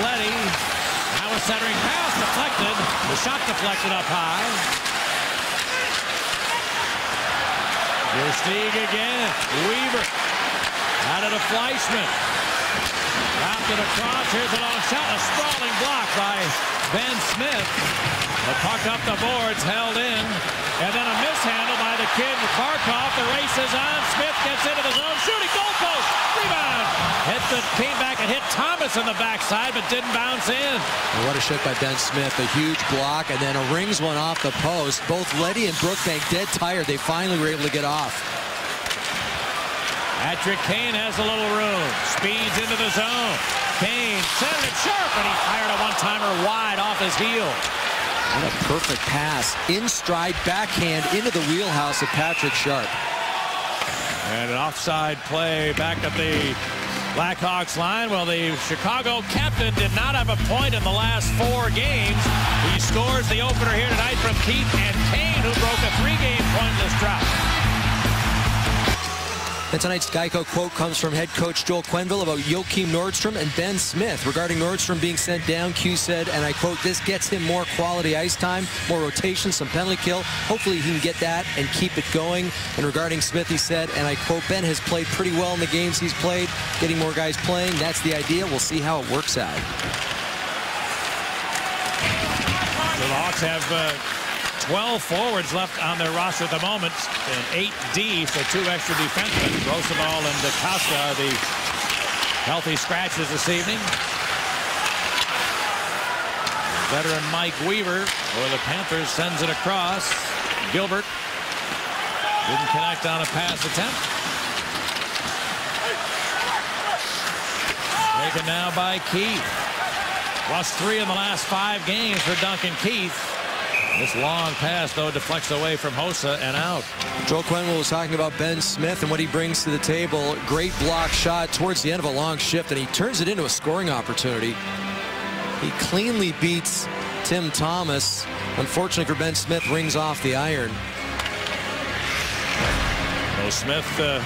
Leddy. Now a centering pass deflected. The shot deflected up high. Versteeg again. Weaver. Out of the Fleischmann. Wrapped it across. Here's a long shot. A sprawling block by Ben Smith. The puck up the boards, held in. And then a mishandle by the kid Barkov. The race is on. Smith gets into the zone. Shooting goal post. Rebound. Hit the came back and hit Thomas in the backside, but didn't bounce in. And what a shot by Ben Smith. A huge block, and then a rings one off the post. Both Leddy and Brookbank dead tired. They finally were able to get off. Patrick Kane has a little room. Speeds into the zone. Kane centered it sharp, and he fired a one-timer wide off his heel. What a perfect pass. In stride, backhand into the wheelhouse of Patrick Sharp. And an offside play back at the Blackhawks line. Well, the Chicago captain did not have a point in the last four games. He scores the opener here tonight from Keith and Kane, who broke a three-game pointless drought. And tonight's Geico quote comes from head coach Joel Quenneville about Joakim Nordstrom and Ben Smith. Regarding Nordstrom being sent down, Q said, and I quote, this gets him more quality ice time, more rotation, some penalty kill. Hopefully he can get that and keep it going. And regarding Smith, he said, and I quote, Ben has played pretty well in the games he's played, getting more guys playing. That's the idea. We'll see how it works out. So the Hawks have uh, 12 forwards left on their roster at the moment, and 8 D, for two extra defensemen. Rozsival and Kostka are the healthy scratches this evening. Veteran Mike Weaver for the Panthers sends it across. Gilbert didn't connect on a pass attempt. Taken now by Keith. Lost three in the last five games for Duncan Keith. This long pass, though, deflects away from Hossa and out. Joel Quenneville was talking about Ben Smith and what he brings to the table. Great block shot towards the end of a long shift, and he turns it into a scoring opportunity. He cleanly beats Tim Thomas. Unfortunately for Ben Smith, rings off the iron. Well, Smith, uh,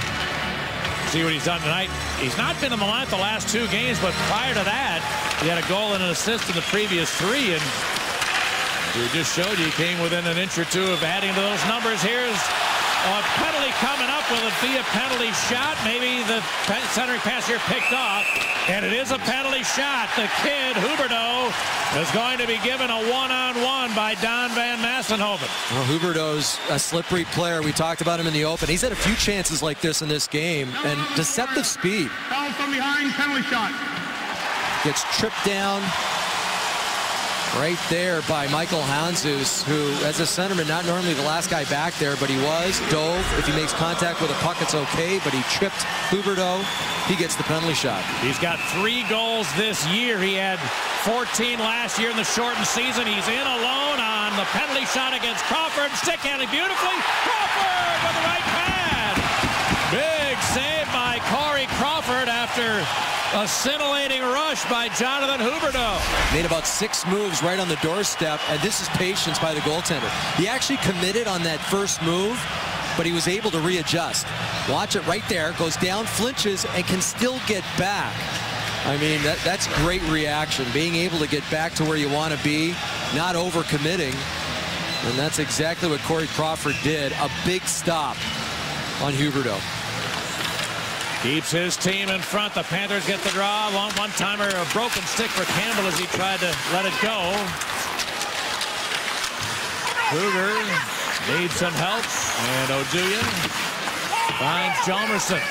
see what he's done tonight. He's not been in the line the last two games, but prior to that, he had a goal and an assist in the previous three, and we just showed you came within an inch or two of adding to those numbers. Here's a penalty coming up. Will it be a penalty shot? Maybe the centering pass here picked off. And it is a penalty shot. The kid, Huberdeau, is going to be given a one-on-one -on -one by Don Van Massenhoven. Well, Huberdeau's a slippery player. We talked about him in the open. He's had a few chances like this in this game. And deceptive speed. Foul from behind, penalty shot. Gets tripped down right there by Michael Handzus, who, as a centerman, not normally the last guy back there, but he was. Dove, if he makes contact with a puck, it's okay, but he tripped Huberdeau. He gets the penalty shot. He's got three goals this year. He had 14 last year in the shortened season. He's in alone on the penalty shot against Crawford. Stick handling beautifully with the right pad. Big save by Corey Crawford after a scintillating rush by Jonathan Huberdeau. Made about six moves right on the doorstep, and this is patience by the goaltender. He actually committed on that first move, but he was able to readjust. Watch it right there, goes down, flinches, and can still get back. I mean, that, that's great reaction, being able to get back to where you want to be, not overcommitting. And that's exactly what Corey Crawford did. A big stop on Huberdeau. Keeps his team in front. The Panthers get the draw. One one-timer, a broken stick for Campbell as he tried to let it go. Kruger needs some help. And Oduya finds Hjalmarsson.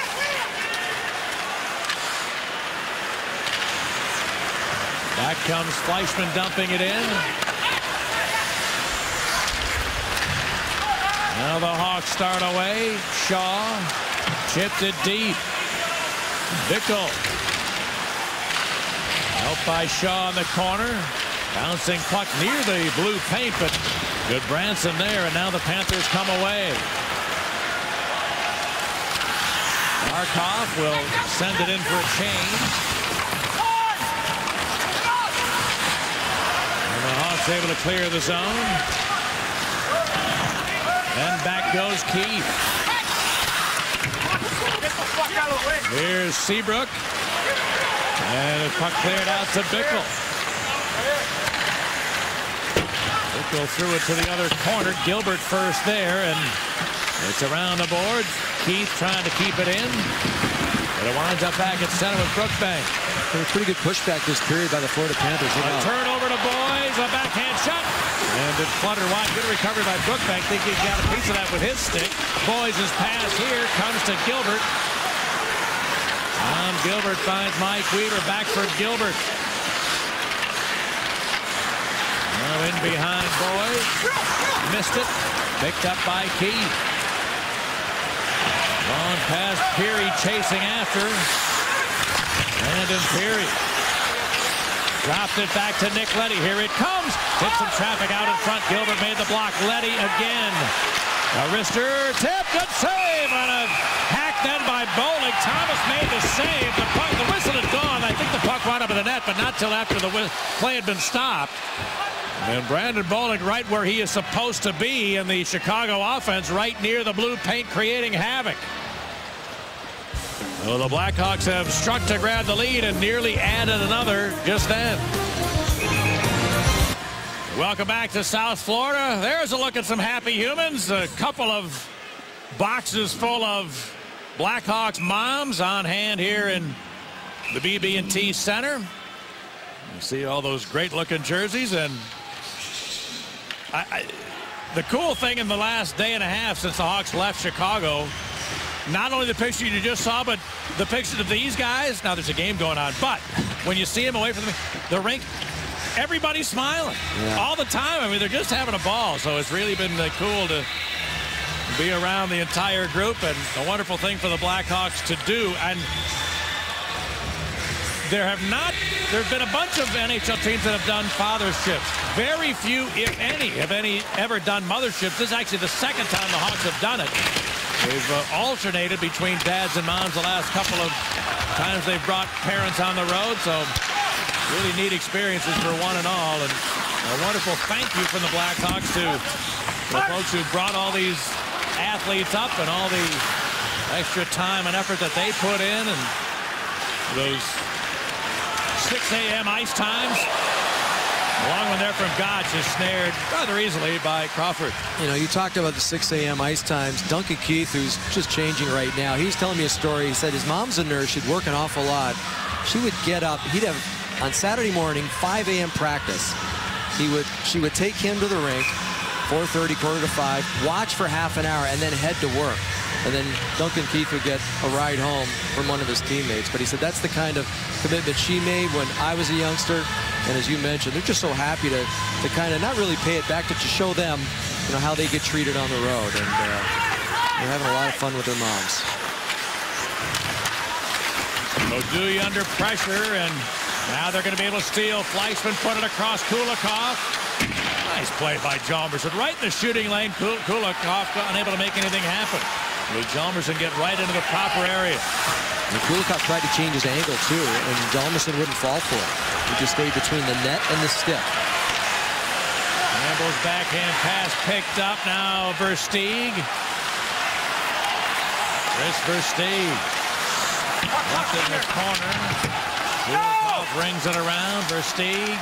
Back comes Fleischmann dumping it in. Now the Hawks start away. Shaw chipped it deep. Bickell. Helped by Shaw in the corner. Bouncing puck near the blue paint, but Gudbranson there, and now the Panthers come away. Barkov will send it in for a change. Hawks able to clear the zone. And back goes Keith. Here's Seabrook. And the puck cleared out to Bickell. Bickell threw it to the other corner. Gilbert first there, and it's around the board. Keith trying to keep it in. But it winds up back at center with Brookbank. A pretty good pushback this period by the Florida Panthers. A turnover to Boyes, a backhand shot. And it fluttered wide. Good recovery by Brookbank. Think he's got a piece of that with his stick. Boyes' pass here comes to Gilbert. Gilbert finds Mike Weaver. Back for Gilbert. Now in behind Boyes. Missed it. Picked up by Key. Long pass. Pirri chasing after. Brandon Pirri. Dropped it back to Nick Leddy. Here it comes. Hit some traffic out in front. Gilbert made the block. Leddy again. A wrister tip. Good save on a then by Bollig. Thomas made the save. The, puck, the whistle had gone. I think the puck wound up in the net, but not till after the play had been stopped. And Brandon Bollig right where he is supposed to be in the Chicago offense, right near the blue paint, creating havoc. Well, the Blackhawks have struck to grab the lead and nearly added another just then. Welcome back to South Florida. There's a look at some happy humans. A couple of boxes full of Blackhawks moms on hand here in the BB&T Center. You see all those great-looking jerseys, and I, I, the cool thing in the last day and a half since the Hawks left Chicago not only the picture you just saw, but the picture of these guys. Now there's a game going on, but when you see them away from the, the rink, everybody's smiling yeah. all the time. I mean, they're just having a ball. So it's really been uh, cool to be around the entire group and a wonderful thing for the Blackhawks to do. And there have not, there have been a bunch of NHL teams that have done fatherships. Very few, if any, have any ever done motherships. This is actually the second time the Hawks have done it. They've uh, alternated between dads and moms the last couple of times they've brought parents on the road. So really neat experiences for one and all. And a wonderful thank you from the Blackhawks to the folks who brought all these athletes up and all the extra time and effort that they put in and those 6 a.m. ice times Long one there from Goc is snared rather easily by Crawford. You know, you talked about the 6 a.m. ice times. Duncan Keith, who's just changing right now, he's telling me a story. He said his mom's a nurse. She'd work an awful lot. She would get up. He'd have, on Saturday morning, 5 a.m. practice. He would, she would take him to the rink, 4.30, quarter to 5, watch for half an hour, and then head to work. And then Duncan Keith would get a ride home from one of his teammates. But he said that's the kind of commitment she made when I was a youngster. And as you mentioned, they're just so happy to, to kind of not really pay it back, but to show them, you know, how they get treated on the road. And uh, they're having a lot of fun with their moms. Oduya under pressure, and now they're going to be able to steal. Fleischmann put it across Kulikov. Nice play by Hjalmarsson. Right in the shooting lane. Kulikov unable to make anything happen. Will Hjalmarsson get right into the proper area. And Kulikov tried to change his angle, too, and Hjalmarsson wouldn't fall for it. He just stayed between the net and the stick. Campbell's backhand pass picked up now. Versteeg. Kris Versteeg. Left in the corner. Kulikov rings it around. Versteeg.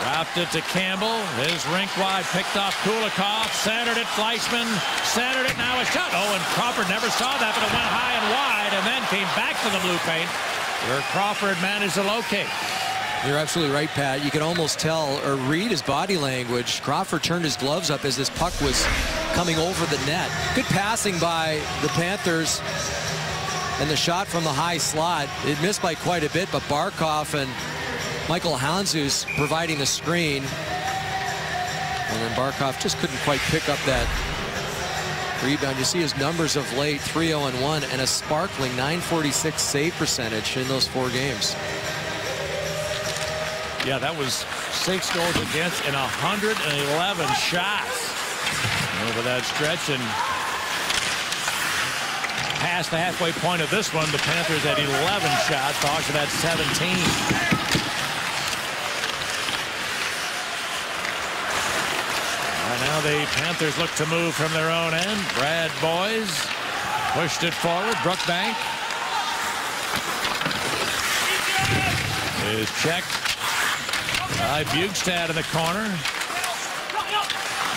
Dropped it to Campbell. His rink wide picked off Kulikov. Centered it. Fleischmann. centered it. Now a shot. Oh, and Crawford never saw that, but it went high and wide and then came back to the blue paint where Crawford managed to locate. You're absolutely right, Pat. You can almost tell or read his body language. Crawford turned his gloves up as this puck was coming over the net. Good passing by the Panthers. And the shot from the high slot, it missed by quite a bit, but Barkov and Michael Handzus providing the screen. And then Barkov just couldn't quite pick up that rebound. You see his numbers of late, 3-0-1, and a sparkling 946 save percentage in those four games. Yeah, that was six goals against and 111 shots over that stretch. And past the halfway point of this one, the Panthers had 11 shots. Hawks had 17. The Panthers look to move from their own end. Brad Boyes pushed it forward. Brookbank is checked by Bjugstad in the corner.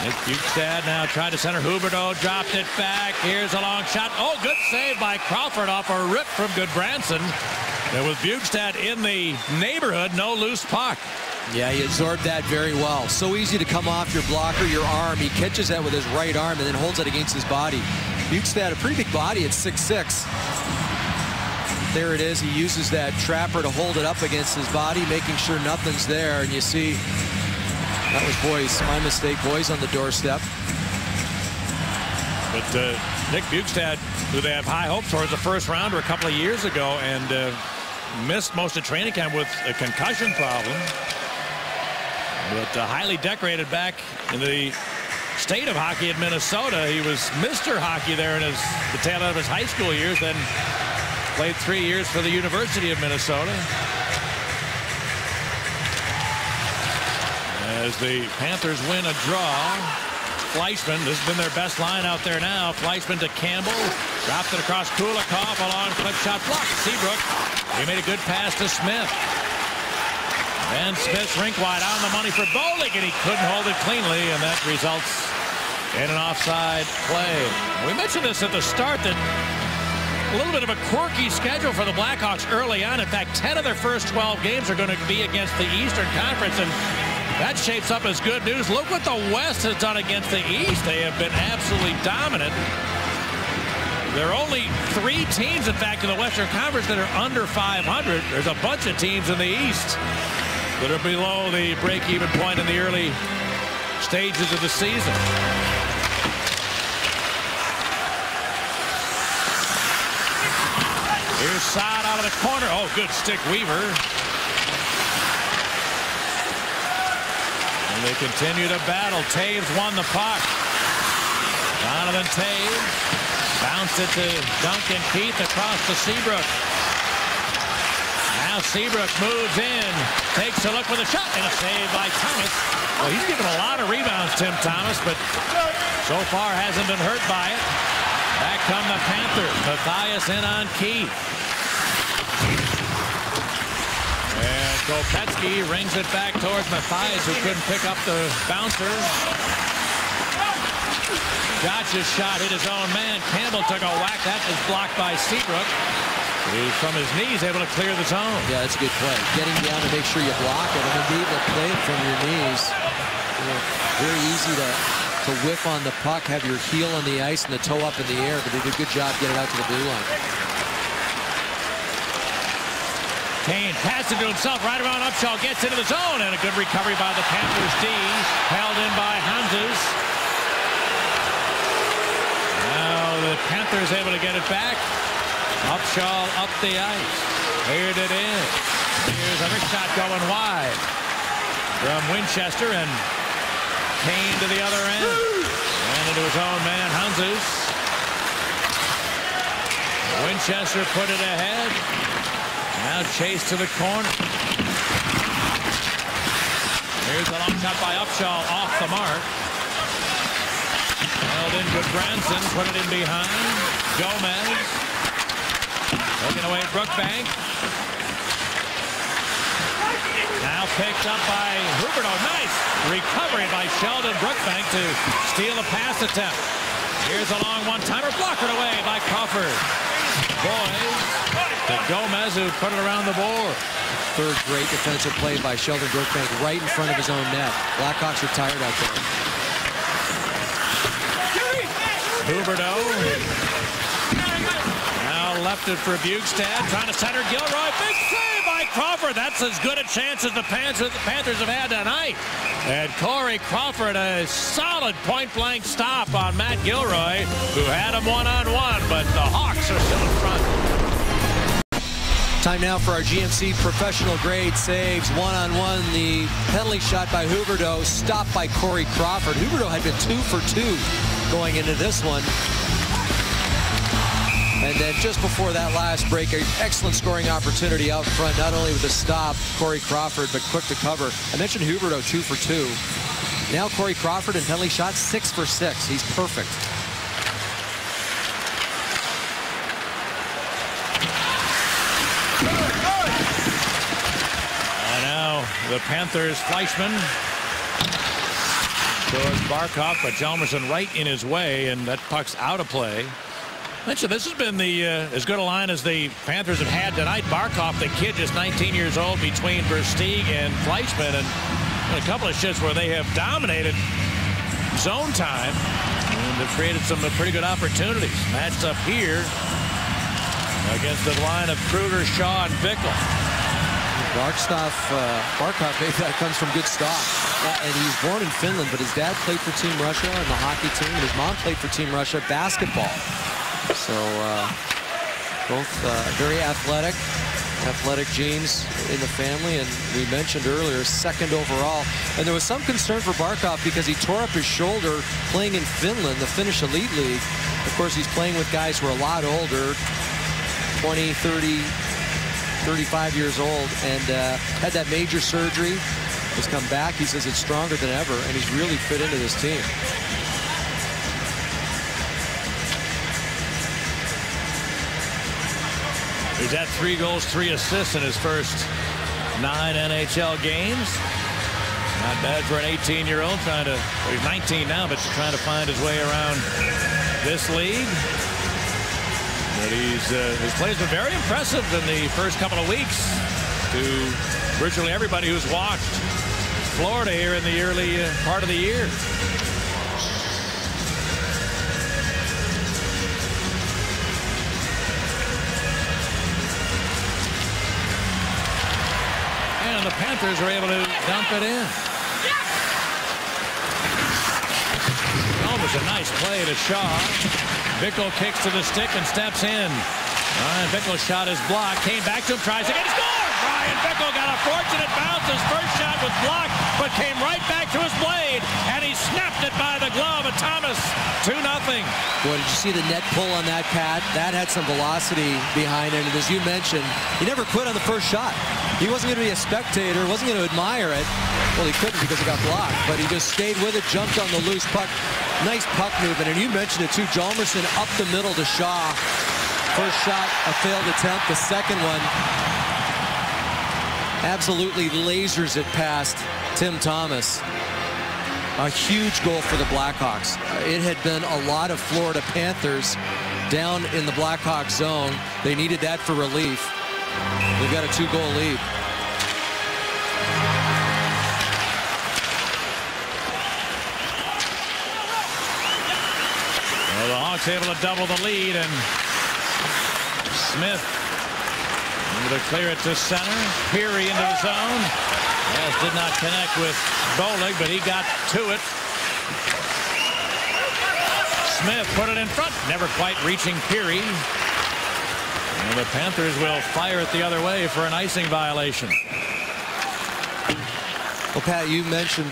Nick Bjugstad now tried to center. Huberdeau dropped it back. Here's a long shot. Oh, good save by Crawford off a rip from Gudbranson. There was Bjugstad in the neighborhood. No loose puck. Yeah, he absorbed that very well. So easy to come off your blocker, your arm. He catches that with his right arm and then holds it against his body. Bjugstad, a pretty big body at 6'6". There it is. He uses that trapper to hold it up against his body, making sure nothing's there. And you see, that was Boyes. My mistake. Boyes on the doorstep. But uh, Nick Bjugstad, who they have high hopes for, as a first rounder a couple of years ago, and uh, missed most of training camp with a concussion problem. But uh, highly decorated back in the state of hockey in Minnesota. He was Mr. Hockey there in his the tail end of his high school years. Then played three years for the University of Minnesota. As the Panthers win a draw, Fleischmann, this has been their best line out there now. Fleischmann to Campbell, dropped it across Kulikov, a long clip shot blocked. Seabrook, he made a good pass to Smith. And Smith's rink wide on the money for Bollig, and he couldn't hold it cleanly, and that results in an offside play. We mentioned this at the start that a little bit of a quirky schedule for the Blackhawks early on. In fact, 10 of their first 12 games are going to be against the Eastern Conference, and that shapes up as good news. Look what the West has done against the East. They have been absolutely dominant. There are only three teams, in fact, in the Western Conference that are under 500. There's a bunch of teams in the East that are below the break-even point in the early stages of the season. Here's Saad out of the corner. Oh, good stick Weaver. And they continue to battle. Toews won the puck. Donovan Toews bounced it to Duncan Keith across to Seabrook. Now Seabrook moves in, takes a look with a shot, and a save by Thomas. Well, he's given a lot of rebounds, Tim Thomas, but so far hasn't been hurt by it. Back come the Panthers. Matthias in on Keith. And Kopecky rings it back towards Matthias, who couldn't pick up the bouncer. Goc's shot hit his own man. Campbell took a whack. That is blocked by Seabrook. He's from his knees able to clear the zone. Yeah, that's a good play. Getting down to make sure you block it and then be able to play it from your knees. You know, very easy to, to whiff on the puck, have your heel on the ice and the toe up in the air, but they did a good job getting out to the blue line. Kane passes to himself right around Upshall, gets into the zone, and a good recovery by the Panthers D, held in by Handzus. Now the Panthers able to get it back. Upshall up the ice. Cleared it in. Here's another shot going wide from Winchester and Kane to the other end. And into his own man, Handzus. Winchester put it ahead. Now chase to the corner. Here's a long shot by Upshall off the mark. Held in Gudbranson, put it in behind. Gomez Looking away Brookbank. Now picked up by Huberdeau. Nice recovery by Sheldon Brookbank to steal a pass attempt. Here's a long one-timer. Blocked away by Crawford. Boyes to Gomez who put it around the board. Third great defensive play by Sheldon Brookbank right in front of his own net. Blackhawks are tired out there. Huberdeau now left for Bjugstad, trying to center Gilroy. Big save by Crawford. That's as good a chance as the Panthers, the Panthers have had tonight. And Corey Crawford, a solid point-blank stop on Matt Gilroy, who had him one-on-one, -on -one, but the Hawks are still in front. Time now for our GMC professional grade saves. One-on-one, -on -one, the penalty shot by Huberdeau, stopped by Corey Crawford. Huberdeau had been two for two going into this one. And then just before that last break, an excellent scoring opportunity out front, not only with the stop, Corey Crawford, but quick to cover. I mentioned Huberdeau two for two. Now Corey Crawford in penalty shots, six for six. He's perfect. And now the Panthers, Fleischmann towards Barkov, but Hjalmarsson right in his way, and that puck's out of play. Mention this has been the uh, as good a line as the Panthers have had tonight. Barkov, the kid, just 19 years old, between Versteeg and Fleischmann, and a couple of shifts where they have dominated zone time and have created some pretty good opportunities. Matched up here against the line of Kruger, Shaw, and Bickell. Barkstov, uh, Barkov, that comes from good stock. And he's born in Finland, but his dad played for Team Russia and the hockey team, and his mom played for Team Russia basketball. So uh, both uh, very athletic, athletic genes in the family. And we mentioned earlier, second overall. And there was some concern for Barkov because he tore up his shoulder playing in Finland, the Finnish Elite League. Of course, he's playing with guys who are a lot older, 20, 30, 35 years old, and uh, had that major surgery. Has come back. He says it's stronger than ever, and he's really fit into this team. He's had three goals, three assists in his first nine NHL games. Not bad for an 18-year-old trying to, well, he's 19 now, but he's trying to find his way around this league. But he's, uh, his plays been very impressive in the first couple of weeks to virtually everybody who's watched Florida here in the early uh, part of the year. The Panthers are able to dump it in. It was a nice play to Shaw. Bickell kicks to the stick and steps in. Bryan Bickell shot his block, came back to him, tries again, scored! Bryan Bickell got a fortunate bounce. His first shot was blocked, but came right back to his blade, and he snapped it by the glove of Thomas. 2 nothing. Boy, did you see the net pull on that Pat? That had some velocity behind it, and as you mentioned, he never quit on the first shot. He wasn't going to be a spectator, wasn't going to admire it. Well, he couldn't because it got blocked, but he just stayed with it, jumped on the loose puck. Nice puck movement, and you mentioned it too. Hjalmarsson up the middle to Shaw. First shot, a failed attempt. The second one, absolutely lasers it past Tim Thomas. A huge goal for the Blackhawks. It had been a lot of Florida Panthers down in the Blackhawks zone. They needed that for relief. They've got a two-goal lead. Well, the Hawks able to double the lead, and Smith to clear it to center. Pirri into the zone. Yes, did not connect with Bollig, but he got to it. Smith put it in front, never quite reaching Peary. And the Panthers will fire it the other way for an icing violation. Well, Pat, you mentioned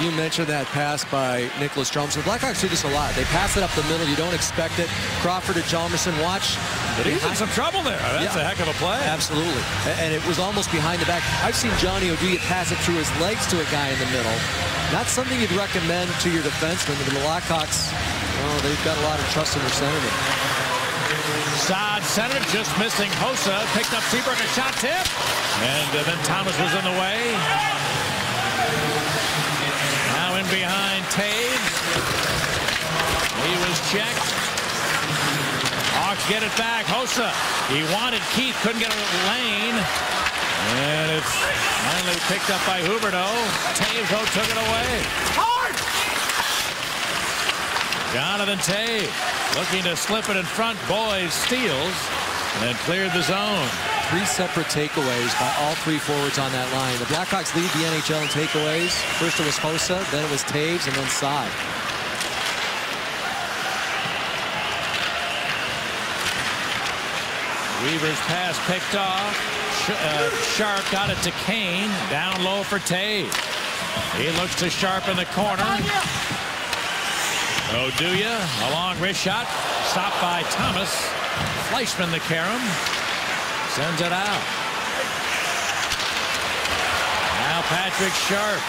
you mentioned that pass by Niklas Hjalmarsson. Blackhawks do this a lot. They pass it up the middle. You don't expect it. Crawford to Hjalmarsson. Watch. But he's in some trouble there. That's yeah. a heck of a play. Absolutely. And it was almost behind the back. I've seen Johnny Oduya pass it through his legs to a guy in the middle. Not something you'd recommend to your defenseman. The Blackhawks, oh, they've got a lot of trust in their centerman. Saad center, just missing Hossa. Picked up Seabrook, a shot tip. And uh, then Thomas was in the way. Now in behind Toews. He was checked. Hawks get it back. Hossa. He wanted Keith, couldn't get a lane. And it's finally picked up by Huberdeau. Toews, though, took it away. Hard! Jonathan Toews looking to slip it in front. Boyes steals and cleared the zone. Three separate takeaways by all three forwards on that line. The Blackhawks lead the NHL in takeaways. First it was Hossa, then it was Toews, and then Saad. Weaver's pass picked off. Uh, Sharp got it to Kane. Down low for Toews. He looks to Sharp in the corner. Oh, do Oduya, a long wrist shot, stopped by Thomas. Fleischmann the carom. Sends it out. Now Patrick Sharp.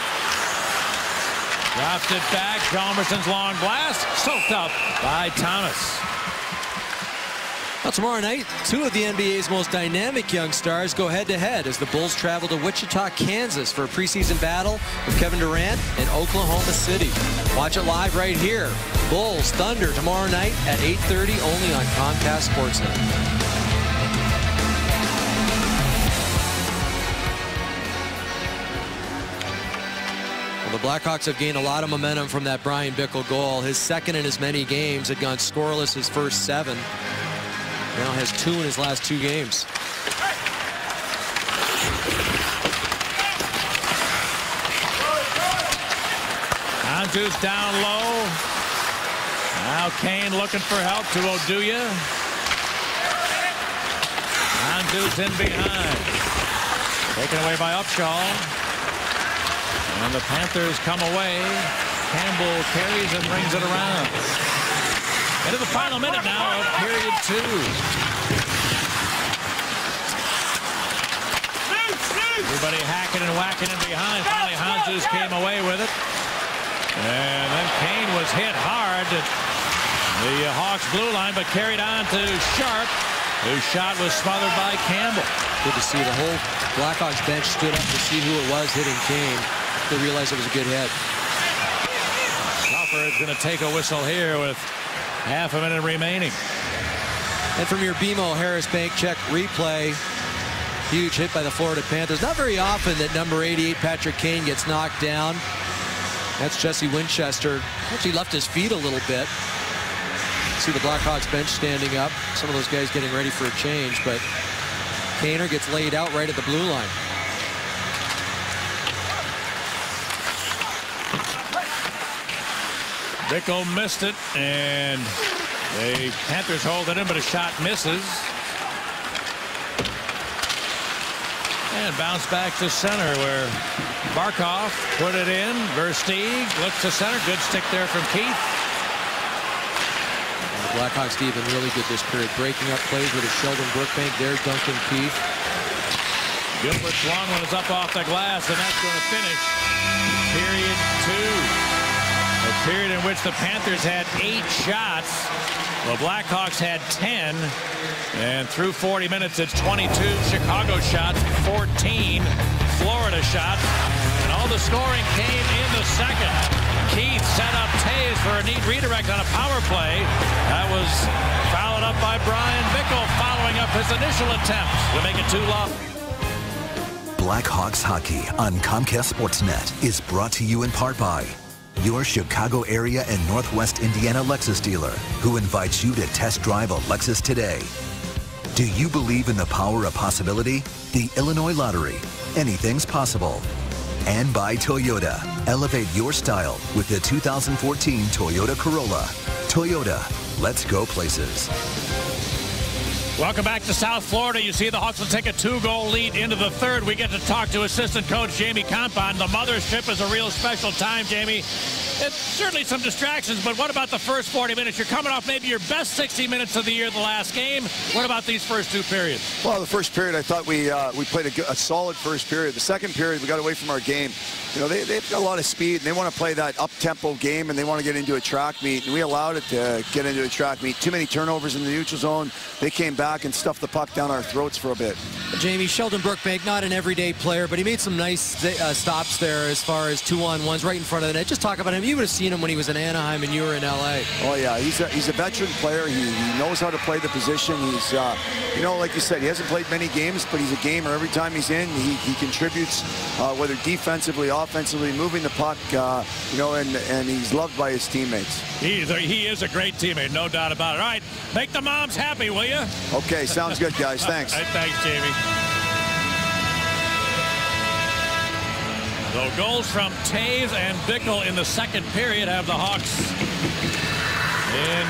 Drops it back. Hjalmarsson's long blast. Soaked up by Thomas. Well, tomorrow night, two of the NBA's most dynamic young stars go head-to-head -head as the Bulls travel to Wichita, Kansas for a preseason battle with Kevin Durant and Oklahoma City. Watch it live right here. Bulls Thunder tomorrow night at 8.30 only on Comcast Sportsnet. the Blackhawks have gained a lot of momentum from that Bryan Bickell goal. His second in as many games had gone scoreless his first seven. Now has two in his last two games. Andrews down low. Now Kane looking for help to Oduya. Andrews in behind. Taken away by Upshall. And the Panthers come away. Campbell carries and brings it around. Into the final minute now of period two. Everybody hacking and whacking in behind. Finally, Handzus came away with it. And then Kane was hit hard at the Hawks blue line, but carried on to Sharp, whose shot was smothered by Campbell. Good to see the whole Blackhawks bench stood up to see who it was hitting Kane. They realized it was a good hit. Crawford's going to take a whistle here with Half a minute remaining. And from your BMO Harris Bank check replay, huge hit by the Florida Panthers. Not very often that number 88 Patrick Kane gets knocked down. That's Jesse Winchester. Actually left his feet a little bit. See the Blackhawks bench standing up. Some of those guys getting ready for a change, but Kaner gets laid out right at the blue line. Bickell missed it, and the Panthers hold it in, but a shot misses. And bounce back to center where Barkov put it in. Versteeg looks to center. Good stick there from Keith. The Blackhawks D been really good this period. Breaking up plays with a Sheldon Brookbank. there, Duncan Keith. Gilbert's long one is up off the glass, and that's going to finish two. Which the Panthers had eight shots. The Blackhawks had 10. And through 40 minutes, it's 22 Chicago shots, 14 Florida shots. And all the scoring came in the second. Keith set up Toews for a neat redirect on a power play. That was fouled up by Bryan Bickell following up his initial attempt to make it 2 low. Blackhawks hockey on Comcast Sportsnet is brought to you in part by your Chicago area and Northwest Indiana Lexus dealer, who invites you to test drive a Lexus today. Do you believe in the power of possibility? The Illinois Lottery. Anything's possible. And by Toyota. Elevate your style with the 2014 Toyota Corolla. Toyota. Let's go places. Welcome back to South Florida. You see the Hawks will take a two-goal lead into the third. We get to talk to assistant coach Jamie Kompon. The mothership is a real special time, Jamie. It's certainly some distractions, but what about the first 40 minutes? You're coming off maybe your best 60 minutes of the year, the last game. What about these first two periods? Well, the first period, I thought we uh, we played a, a, solid first period. The second period, we got away from our game. You know, they, they've got a lot of speed, and they want to play that up-tempo game, and they want to get into a track meet, and we allowed it to get into a track meet. Too many turnovers in the neutral zone. They came back and stuffed the puck down our throats for a bit. Jamie, Sheldon Brookbank, not an everyday player, but he made some nice uh, stops there as far as two-on-ones right in front of the net. Just talk about him. You would have seen him when he was in Anaheim and you were in L.A. Oh, yeah. He's a, he's a veteran player. He, he knows how to play the position. He's, uh, you know, like you said, he hasn't played many games, but he's a gamer. Every time he's in, he, he contributes, uh, whether defensively, offensively, moving the puck, uh, you know, and, and he's loved by his teammates. He's a, he is a great teammate, no doubt about it. All right, make the moms happy, will you? Okay, sounds good, guys. [laughs] Thanks. right, thanks, Jamie. So goals from Toews and Bickell in the second period have the Hawks in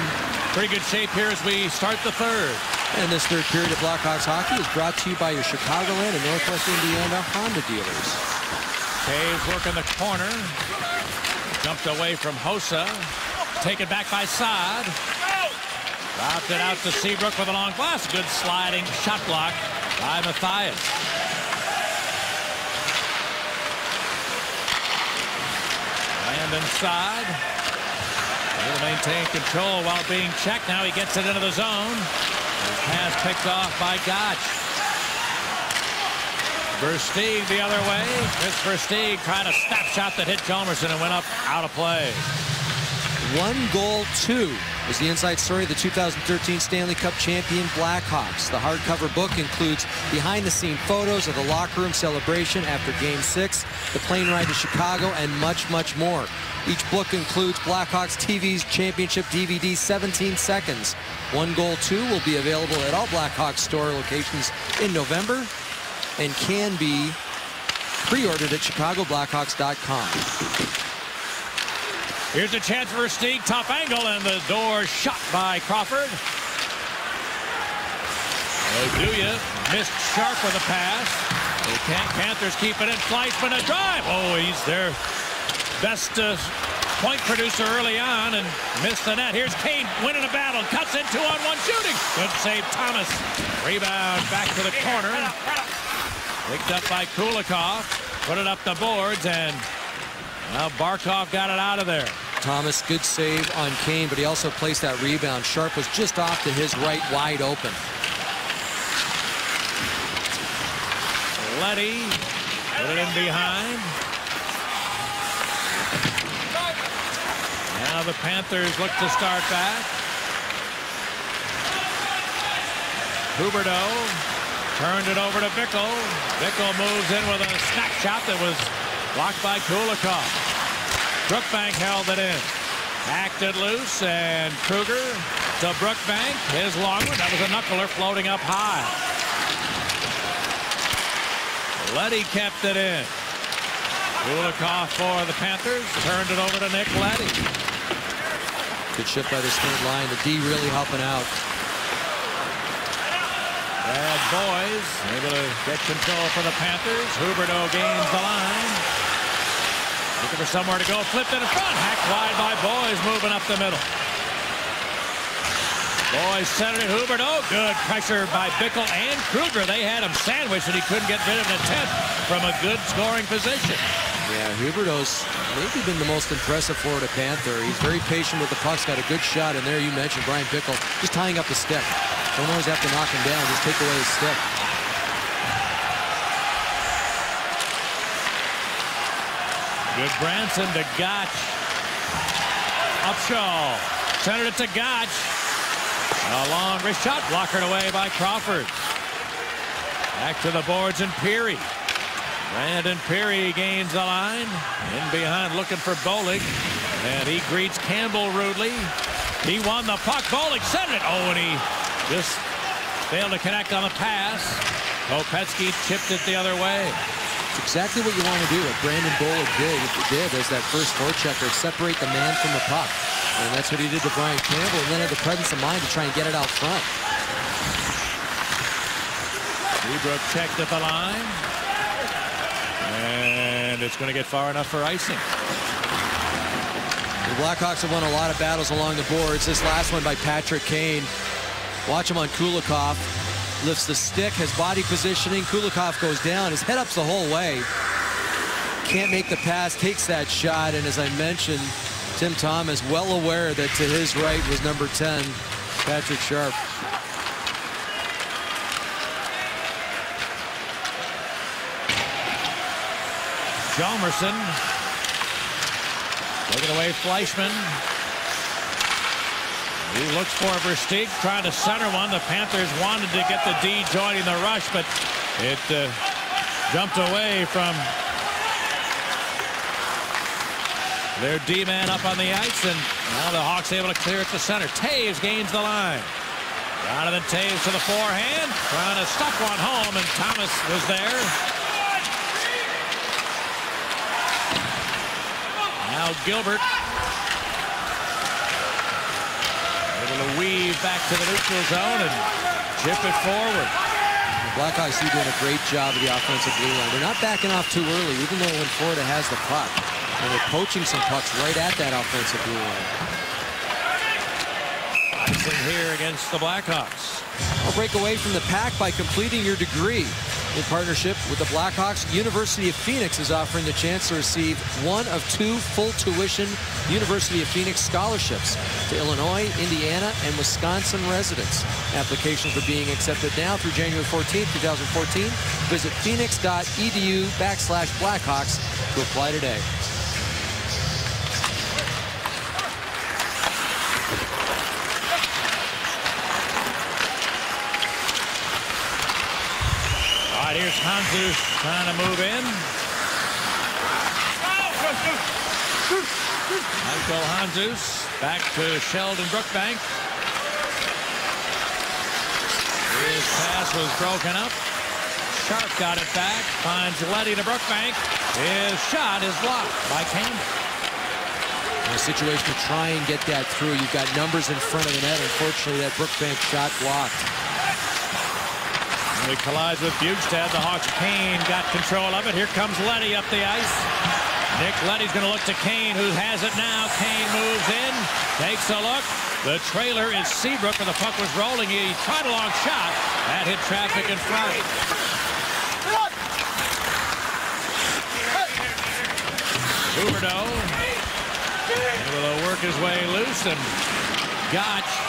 pretty good shape here as we start the third. And this third period of Blackhawks hockey is brought to you by your Chicagoland and Northwest Indiana Honda dealers. Toews working the corner. Jumped away from Hossa. Taken back by Saad. Dropped it out to Seabrook with a long blast. Good sliding shot block by Matthias. And inside. Able to maintain control while being checked. Now he gets it into the zone. Pass picked off by Goc. Versteeg the other way. Kris Versteeg trying a snapshot that hit Hjalmarsson and went up out of play. One goal, two is the inside story of the 2013 Stanley Cup champion Blackhawks. The hardcover book includes behind-the-scene photos of the locker room celebration after Game 6, the plane ride to Chicago, and much, much more. Each book includes Blackhawks TV's championship DVD 17 seconds. One Goal 2 will be available at all Blackhawks store locations in November and can be pre-ordered at chicagoblackhawks.com. Here's a chance for Stig. Top angle, and the door shot by Crawford. Oduya missed sharp with a pass. The Panthers keep it in. Fleischmann a drive. Oh, he's their best uh, point producer early on and missed the net. Here's Kane winning a battle. Cuts in two on one shooting. Good save, Thomas. Rebound back to the corner. Picked up by Kulikov. Put it up the boards and now Barkov got it out of there. Thomas, good save on Kane, but he also placed that rebound. Sharp was just off to his right, wide open. Leddy put it in behind. Now the Panthers look to start back. Huberdeau turned it over to Bickell. Bickell moves in with a snapshot that was blocked by Kulikov. Brookbank held it in. Acted loose, and Kruger to Brookbank. His long one. That was a knuckler floating up high. Leddy kept it in. Kulikov for the Panthers. Turned it over to Nick Leddy. Good shift by this third line. The D really helping out. Brad Boyes able to get control for the Panthers. Huberdeau gains the line. Looking for somewhere to go. Flipped in front. Hacked wide by Boyes moving up the middle. Boyes centered it. Huberdeau. Oh, good pressure by Bickell and Kruger. They had him sandwiched and he couldn't get rid of an attempt from a good scoring position. Yeah, Huberdeau's maybe been the most impressive Florida Panther. He's very patient with the pucks. Got a good shot. And there you mentioned Bryan Bickell just tying up the stick. Don't always have to knock him down. Just take away his stick. Gudbranson to Goc. Upshall. Centered it to Goc. A long wrist shot blockered away by Crawford. Back to the boards and Pirri. Brandon Pirri gains the line. In behind looking for Bollig. And he greets Campbell rudely. He won the puck. Bollig sent it. Oh, and he just failed to connect on the pass. Kopecky chipped it the other way. It's exactly what you want to do. What Brandon Bollig did, did as that first forechecker, separate the man from the puck. And that's what he did to Brian Campbell, and then had the presence of mind to try and get it out front. Seabrook checked at the line. And it's going to get far enough for icing. The Blackhawks have won a lot of battles along the boards. This last one by Patrick Kane. Watch him on Kulikov. Lifts the stick, has body positioning. Kulikov goes down. His head ups the whole way. Can't make the pass, takes that shot, and as I mentioned, Tim Thomas well aware that to his right was number 10, Patrick Sharp. Hjalmarsson. Taking away Fleischmann. He looks for Versteeg, trying to center one. The Panthers wanted to get the D joining the rush, but it uh, jumped away from their D-man up on the ice, and now the Hawks able to clear it to center. Toews gains the line. Jonathan Toews to the forehand, trying to stuff one home, and Thomas was there. Now Gilbert able to weave back to the neutral zone and chip it forward. The Blackhawks are doing a great job of the offensive blue line. They're not backing off too early, even though when Florida has the puck. And they're poaching some pucks right at that offensive blue line. Icing here against the Blackhawks. I'll break away from the pack by completing your degree. In partnership with the Blackhawks, University of Phoenix is offering the chance to receive one of two full tuition University of Phoenix scholarships to Illinois, Indiana, and Wisconsin residents. Applications are being accepted now through January 14, 2014. Visit phoenix.edu backslash Blackhawks to apply today. Handzus trying to move in. Michael Handzus back to Sheldon Brookbank. His pass was broken up. Sharp got it back, finds Leddy to Brookbank. His shot is blocked by Campbell. A situation to try and get that through, you've got numbers in front of the net. Unfortunately, that Brookbank shot blocked. He collides with Bjugstad. The Hawks Kane got control of it. Here comes Leddy up the ice. Nick Leddy's going to look to Kane, who has it now. Kane moves in, takes a look. The trailer is Seabrook, and the puck was rolling. He tried a long shot. That hit traffic in front. Huberdeau able to work his way loose, and Goc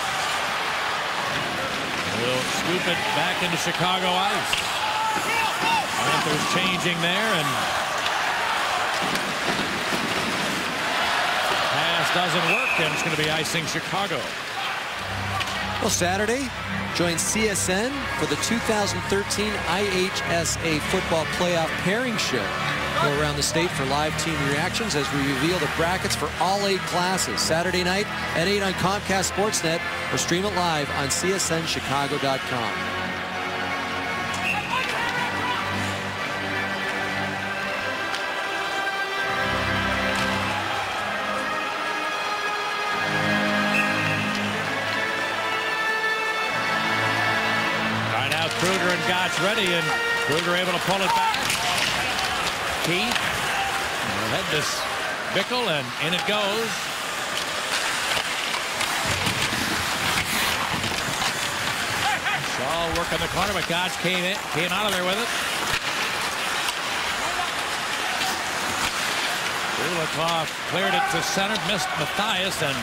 will scoop it back into Chicago ice. Panthers changing there, and pass doesn't work, and it's going to be icing Chicago. Well, Saturday, join CSN for the 2013 IHSA Football Playoff Pairing Show. Go around the state for live team reactions as we reveal the brackets for all eight classes. Saturday night at 8 on Comcast Sportsnet or stream it live on csnchicago.com. Kruger and Goc ready, and Kruger able to pull it back. Keith ahead this Bickell, and in it goes. Shaw working the corner, but Goc came, in, came out of there with it. Kulikov cleared it to center, missed Matthias, and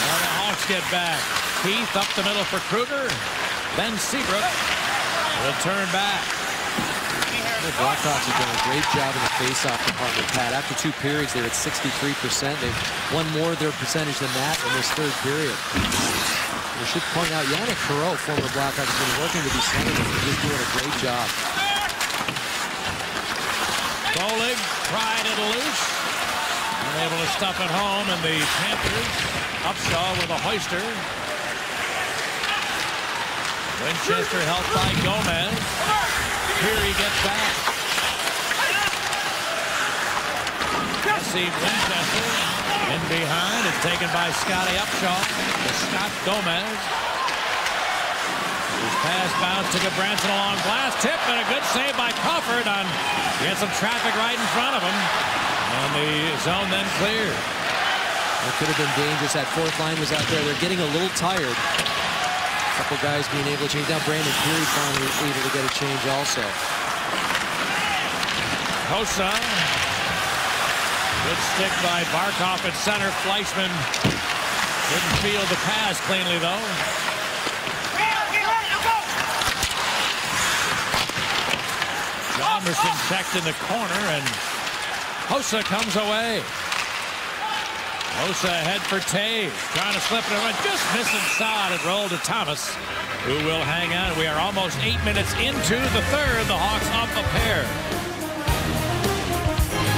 now the Hawks get back. Keith up the middle for Kruger. Then Seabrook will turn back. The Blackhawks have done a great job in the faceoff department, Pat. After two periods, they're at 63%. They've won more of their percentage than that in this third period. We should point out Yannick Perreault, former Blackhawks, has been working with these centers and just doing a great job. Bollig tried it loose. Unable to stuff it home, and the Panthers, Upshall with a hoister. Winchester helped by Gomez. Here he gets back. Jesse Winchester in behind is taken by Scotty Upshall to Scott Gomez. His pass bounced to Branson along glass tip, and a good save by Crawford on he had some traffic right in front of him. And the zone then cleared. That could have been dangerous. That fourth line was out there. They're getting a little tired. Couple guys being able to change. Now Brandon Pirri finally able to get a change also. Hossa. Good stick by Barkov at center. Fleischmann didn't field the pass cleanly, though. Emerson checked in the corner, and Hossa comes away. Hossa ahead for Toews, trying to slip it around, just missing side. It rolled to Thomas, who will hang on. We are almost eight minutes into the third. The Hawks up a pair.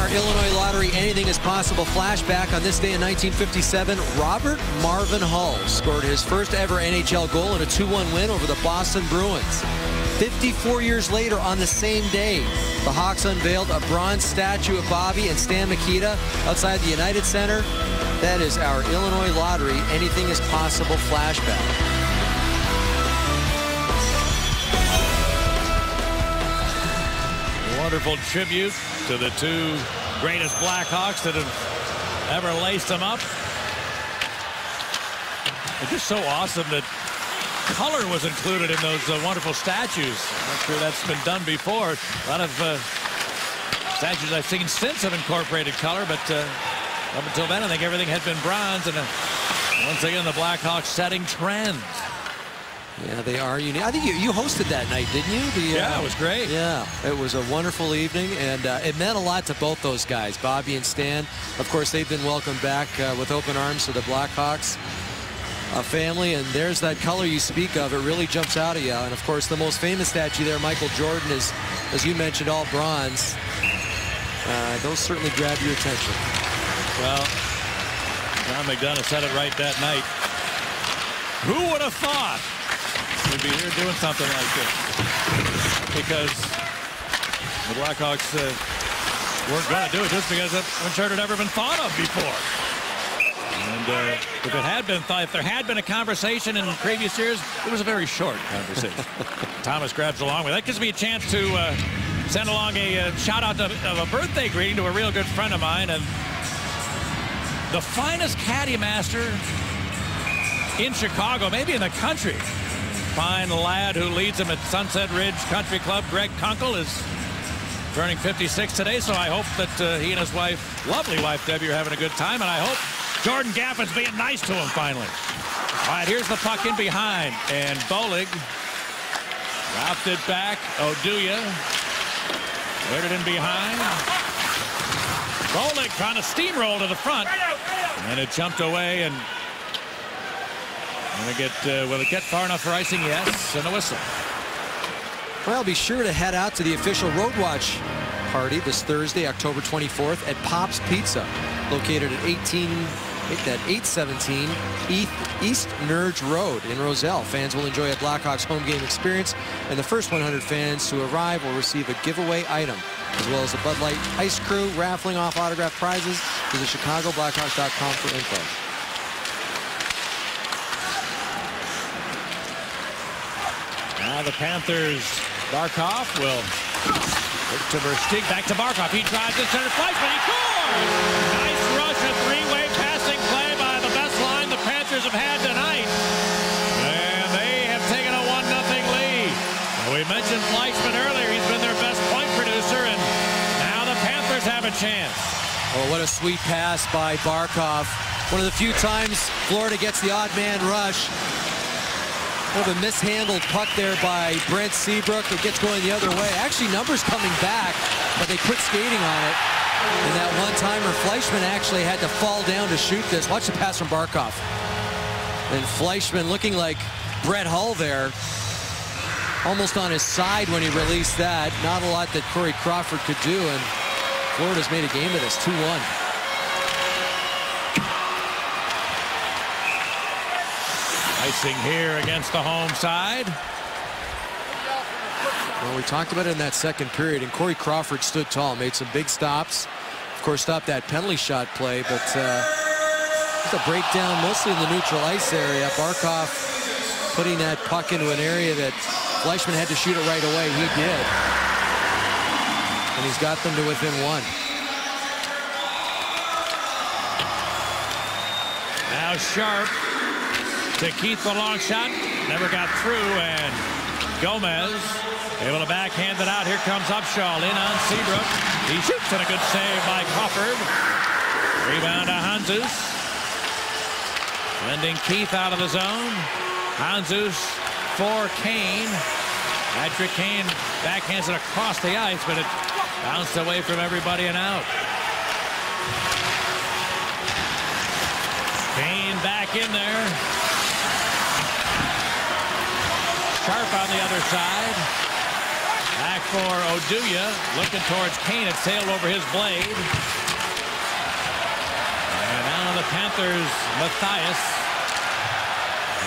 Our Illinois Lottery Anything is Possible flashback on this day in 1957. Robert Marvin Hull scored his first ever NHL goal in a 2-1 win over the Boston Bruins. 54 years later on the same day, the Hawks unveiled a bronze statue of Bobby and Stan Mikita outside the United Center. That is our Illinois Lottery Anything is Possible flashback. Wonderful tribute to the two greatest Blackhawks that have ever laced them up. It's just so awesome that color was included in those uh, wonderful statues. I'm not sure that's been done before. A lot of uh, statues I've seen since have incorporated color, but uh, up until then, I think everything had been bronze. And uh, once again, the Blackhawks setting trends. Yeah, they are unique. I think you, you hosted that night, didn't you? The, yeah, uh, it was great. Yeah, it was a wonderful evening, and uh, it meant a lot to both those guys, Bobby and Stan. Of course, they've been welcomed back uh, with open arms to the Blackhawks uh, family, and there's that color you speak of. It really jumps out at you. And, of course, the most famous statue there, Michael Jordan, is, as you mentioned, all bronze. Uh, those certainly grab your attention. Well, John McDonough said it right that night. Who would have thought we'd be here doing something like this? Because the Blackhawks uh, weren't going to do it just because it had never been thought of before. And uh, if it had been thought, if there had been a conversation in previous years, it was a very short conversation. [laughs] Thomas grabs along with that. Gives me a chance to uh, send along a uh, shout out to, of a birthday greeting to a real good friend of mine and the finest caddy master in Chicago, maybe in the country. Fine lad who leads him at Sunset Ridge Country Club, Greg Kunkel, is turning 56 today, so I hope that uh, he and his wife, lovely wife Debbie, are having a good time, and I hope Jordan Gaffin's being nice to him finally. All right, here's the puck in behind, and Bollig wrapped it back. Oduya put it in behind. Bollig trying to steamroll to the front, and it jumped away, and Gonna get, uh, will it get far enough for icing? Yes, and a whistle. Well, be sure to head out to the official Road Watch party this Thursday, October 24th at Pop's Pizza, located at 18 at 817 East Nerge Road in Roselle. Fans will enjoy a Blackhawks home game experience, and the first 100 fans to arrive will receive a giveaway item, as well as a Bud Light Ice Crew raffling off autographed prizes. Visit ChicagoBlackhawks.com for info. Now the Panthers, Barkov will to Versteeg, back to Barkov. He drives to center but he scores! Have had tonight. And they have taken a 1-0 lead. We mentioned Fleischmann earlier. He's been their best point producer, and now the Panthers have a chance. Oh, what a sweet pass by Barkov. One of the few times Florida gets the odd man rush. Kind of a mishandled puck there by Brent Seabrook. It gets going the other way. Actually, numbers coming back, but they quit skating on it. And that one-timer, Fleischmann actually had to fall down to shoot this. Watch the pass from Barkov. And Fleischmann looking like Brett Hull there. Almost on his side when he released that. Not a lot that Corey Crawford could do. And Florida's made a game of this, 2-1. Icing here against the home side. Well, we talked about it in that second period, and Corey Crawford stood tall, made some big stops. Of course, stopped that penalty shot play, but uh, just a breakdown mostly in the neutral ice area. Barkov putting that puck into an area that Fleischmann had to shoot it right away. He did. And he's got them to within one. Now Sharp to Keith the long shot. Never got through and Gomez able to backhand it out. Here comes Upshall in on Seabrook. He shoots and a good save by Crawford. Rebound to Handzus. Sending Keith out of the zone. Handzus for Kane. Patrick Kane backhands it across the ice, but it bounced away from everybody and out. Kane back in there. Sharp on the other side. Back for Oduya. Looking towards Kane. It sailed over his blade. The Panthers, Matthias,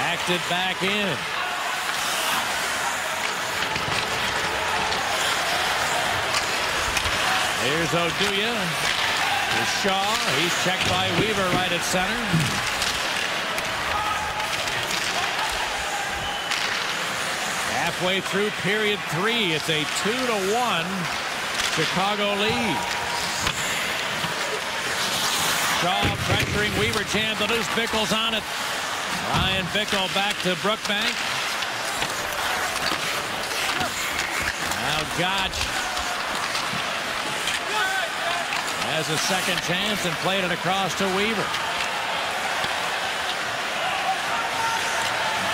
acted back in. Here's Oduya. Here's Shaw. He's checked by Weaver right at center. Halfway through period three, it's a two to one Chicago lead. Shaw pressuring Weaver, jam the loose. Bickell's on it. Ryan Bickell back to Brookbank. Now Goc has a second chance and played it across to Weaver.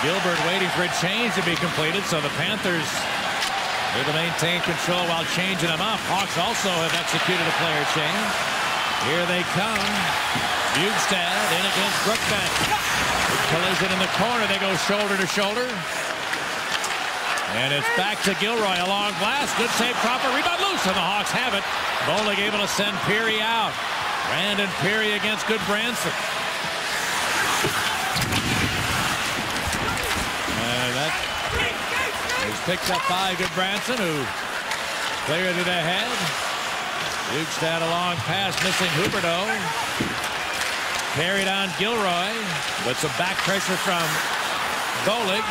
Gilbert waiting for a change to be completed, so the Panthers need to maintain control while changing them up. Hawks also have executed a player change. Here they come. Bjugstad in against Brookbank. Collision in the corner. They go shoulder to shoulder. And it's back to Gilroy. A long blast. Good save. Proper rebound loose. And the Hawks have it. Bollig able to send Pirri out. Brandon Pirri against Gudbranson. And that is picked up by Gudbranson, who cleared it ahead. Bjugstad a long pass, missing Huberdeau. Carried on Gilroy, but some back pressure from Bollig.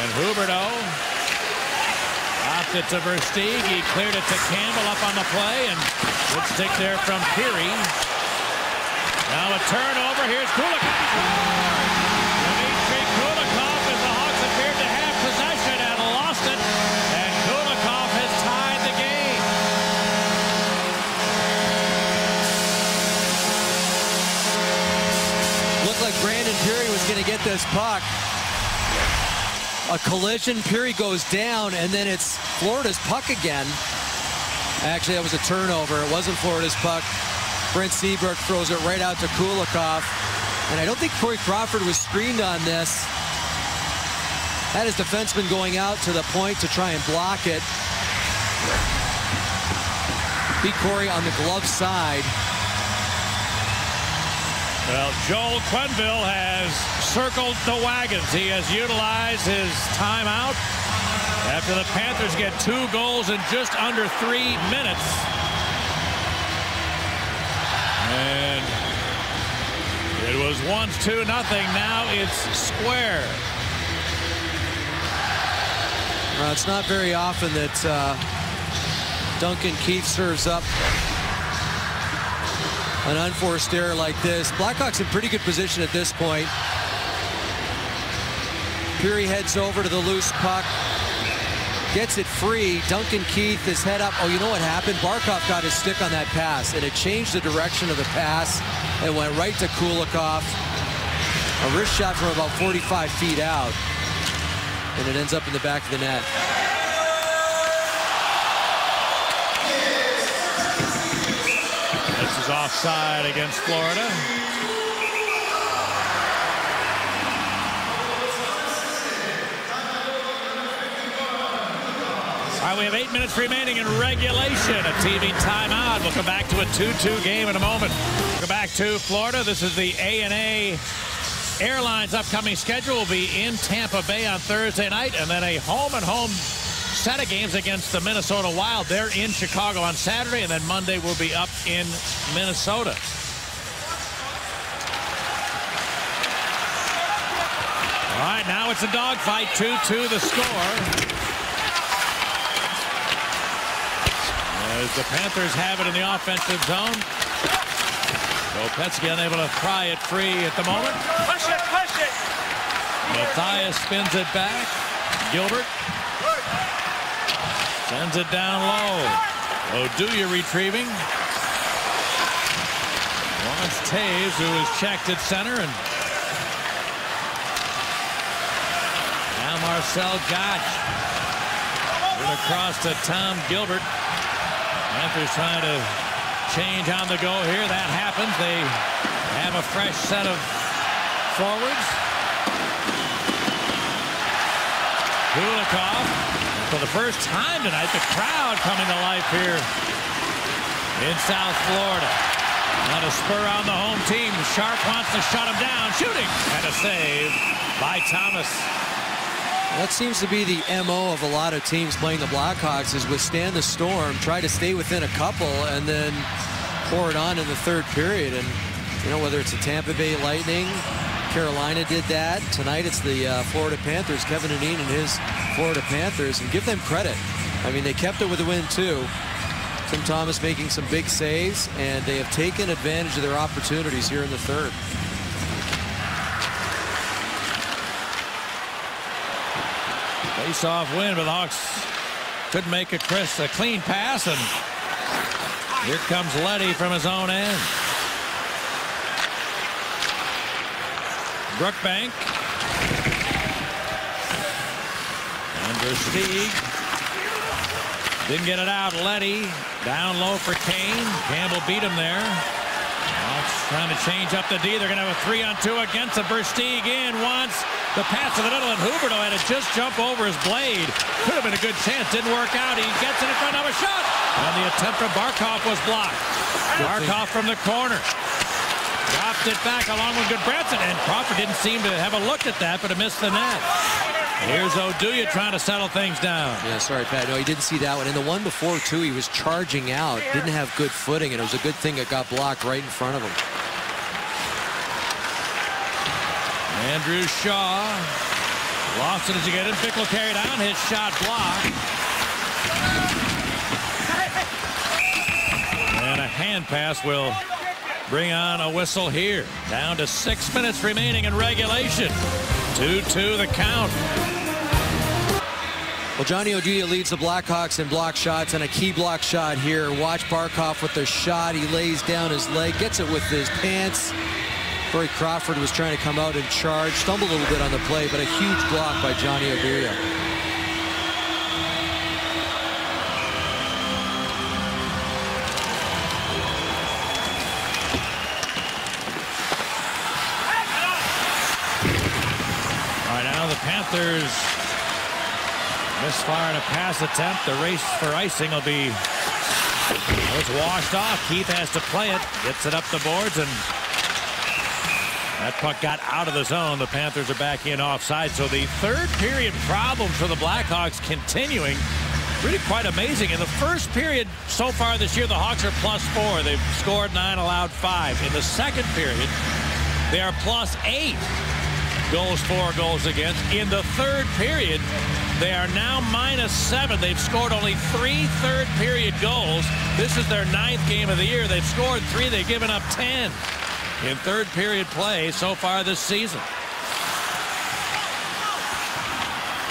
And Huberdeau Off it to Versteeg. He cleared it to Campbell up on the play. And good stick there from Pirri. Now a turnover. Here's Kulikov. Brandon Pirri was going to get this puck. A collision, Pirri goes down, and then it's Florida's puck again. Actually, that was a turnover. It wasn't Florida's puck. Brent Seabrook throws it right out to Kulikov. And I don't think Corey Crawford was screened on this. Had his defenseman going out to the point to try and block it. Beat Corey on the glove side. Well, Joel Quenneville has circled the wagons. He has utilized his timeout after the Panthers get two goals in just under three minutes. And it was once two nothing. Now it's square. Uh, it's not very often that uh, Duncan Keith serves up an unforced error like this. Blackhawks in pretty good position at this point. Pirri heads over to the loose puck. Gets it free. Duncan Keith is head up. Oh, you know what happened? Barkov got his stick on that pass, and it changed the direction of the pass It went right to Kulikov. A wrist shot from about 45 feet out, and it ends up in the back of the net. Offside against Florida. All right, we have eight minutes remaining in regulation. A TV timeout. We'll come back to a 2-2 game in a moment. We'll go back to Florida. This is the A&A Airlines upcoming schedule will be in Tampa Bay on Thursday night and then a home and home set of games against the Minnesota Wild. They're in Chicago on Saturday and then Monday will be up in Minnesota. All right, now it's a dogfight. 2-2 the score. as the Panthers have it in the offensive zone. Kopecky unable to pry it free at the moment. Push it, push it. Matthias spins it back. Gilbert sends it down low. Oduya retrieving. Wants Toews, who is checked at center, and now Marcel Goc. Across to Tom Gilbert. Panthers trying to change on the go here. That happens. They have a fresh set of forwards. Kulikov. The first time tonight, the crowd coming to life here in South Florida. And a spur on the home team. Sharp wants to shut him down. Shooting. And a save by Thomas. That seems to be the MO of a lot of teams playing the Blackhawks is withstand the storm, try to stay within a couple, and then pour it on in the third period. And, you know, whether it's the Tampa Bay Lightning, Carolina did that. Tonight it's the uh, Florida Panthers, Kevin Dineen and his Florida Panthers, and give them credit. I mean, they kept it with a win, too. Tim Thomas making some big saves, and they have taken advantage of their opportunities here in the third. Face-off win, but the Hawks couldn't make a, Chris, a clean pass, and here comes Leddy from his own end. Brookbank. And Versteeg. Didn't get it out. Leddy down low for Kane. Campbell beat him there. Trying to change up the D. They're going to have a three on two against the Versteeg in once. The pass to the middle, and Huberdeau had to just jump over his blade. Could have been a good chance. Didn't work out. He gets it in front of a shot. And the attempt from Barkov was blocked. Barkov from the corner. It back along with Gudbranson. And Crawford didn't seem to have a look at that, but it missed the net. Here's Oduya trying to settle things down. Yeah, sorry, Pat. No, he didn't see that one. And the one before, too, he was charging out. Didn't have good footing, and it was a good thing it got blocked right in front of him. Andrew Shaw lost it as he get it. Bickell carried on. His shot blocked. And a hand pass will bring on a whistle here. Down to six minutes remaining in regulation. 2-2 the count. Well, Johnny Oduya leads the Blackhawks in block shots and a key block shot here. Watch Barkov with the shot. He lays down his leg, gets it with his pants. Corey Crawford was trying to come out and charge. Stumbled a little bit on the play, but a huge block by Johnny Oduya. Panthers misfiring a pass attempt. The race for icing will be it's washed off. Keith has to play it. Gets it up the boards and that puck got out of the zone. The Panthers are back in offside. So the third period problems for the Blackhawks continuing. Really quite amazing. In the first period so far this year, the Hawks are plus four. They've scored nine, allowed five. In the second period, they are plus eight goals for, goals against. In the third period, they are now minus seven. They've scored only three third period goals. This is their ninth game of the year. They've scored three. They've given up 10 in third period play so far this season.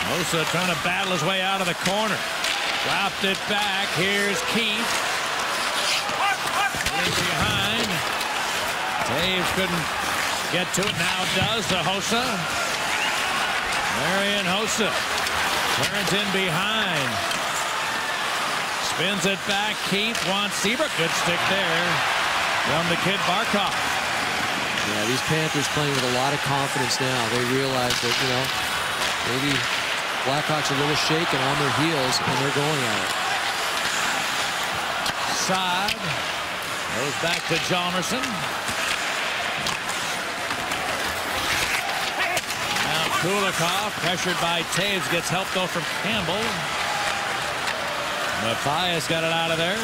Hossa trying to battle his way out of the corner. Dropped it back. Here's Keith. In behind. Toews couldn't get to it. Now does to Hossa. Marian Hossa. Turns in behind. Spins it back. Keith wants Seabrook. Good stick there from the kid Barkov. Yeah, these Panthers playing with a lot of confidence now. They realize that, you know, maybe Blackhawks a little shaken on their heels, and they're going at it. Side goes back to Hjalmarsson. Now Kulikov, pressured by Toews, gets help though from Campbell. Matthias got it out of there.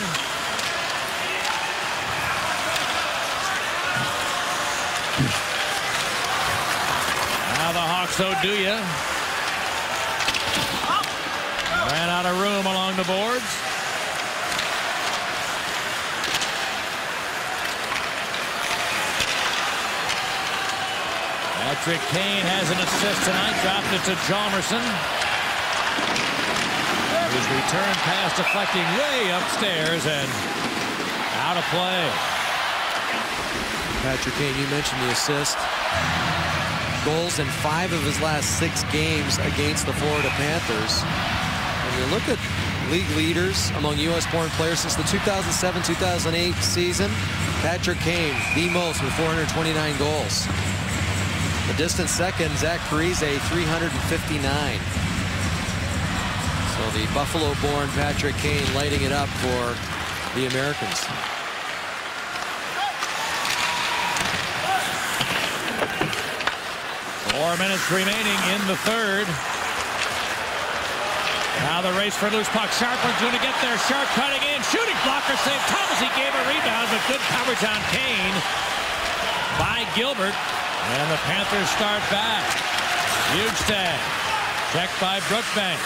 Now the Hawks Oduya. Ran out of room along the boards. Patrick Kane has an assist tonight. Dropped it to Hjalmarsson. His return pass deflecting way upstairs and out of play. Patrick Kane, you mentioned the assist. Goals in five of his last six games against the Florida Panthers. And you look at league leaders among U.S.-born players since the 2007-2008 season. Patrick Kane, the most with 429 goals. Distant second, Zach Parise, 359. So the Buffalo-born Patrick Kane lighting it up for the Americans. Four minutes remaining in the third. Now the race for loose puck. Sharplin's going to get there. Sharp cutting in. Shooting blocker save. Thomas, he gave a rebound, but good coverage on Kane by Gilbert. And the Panthers start back. Huge tag. Checked by Brookbank.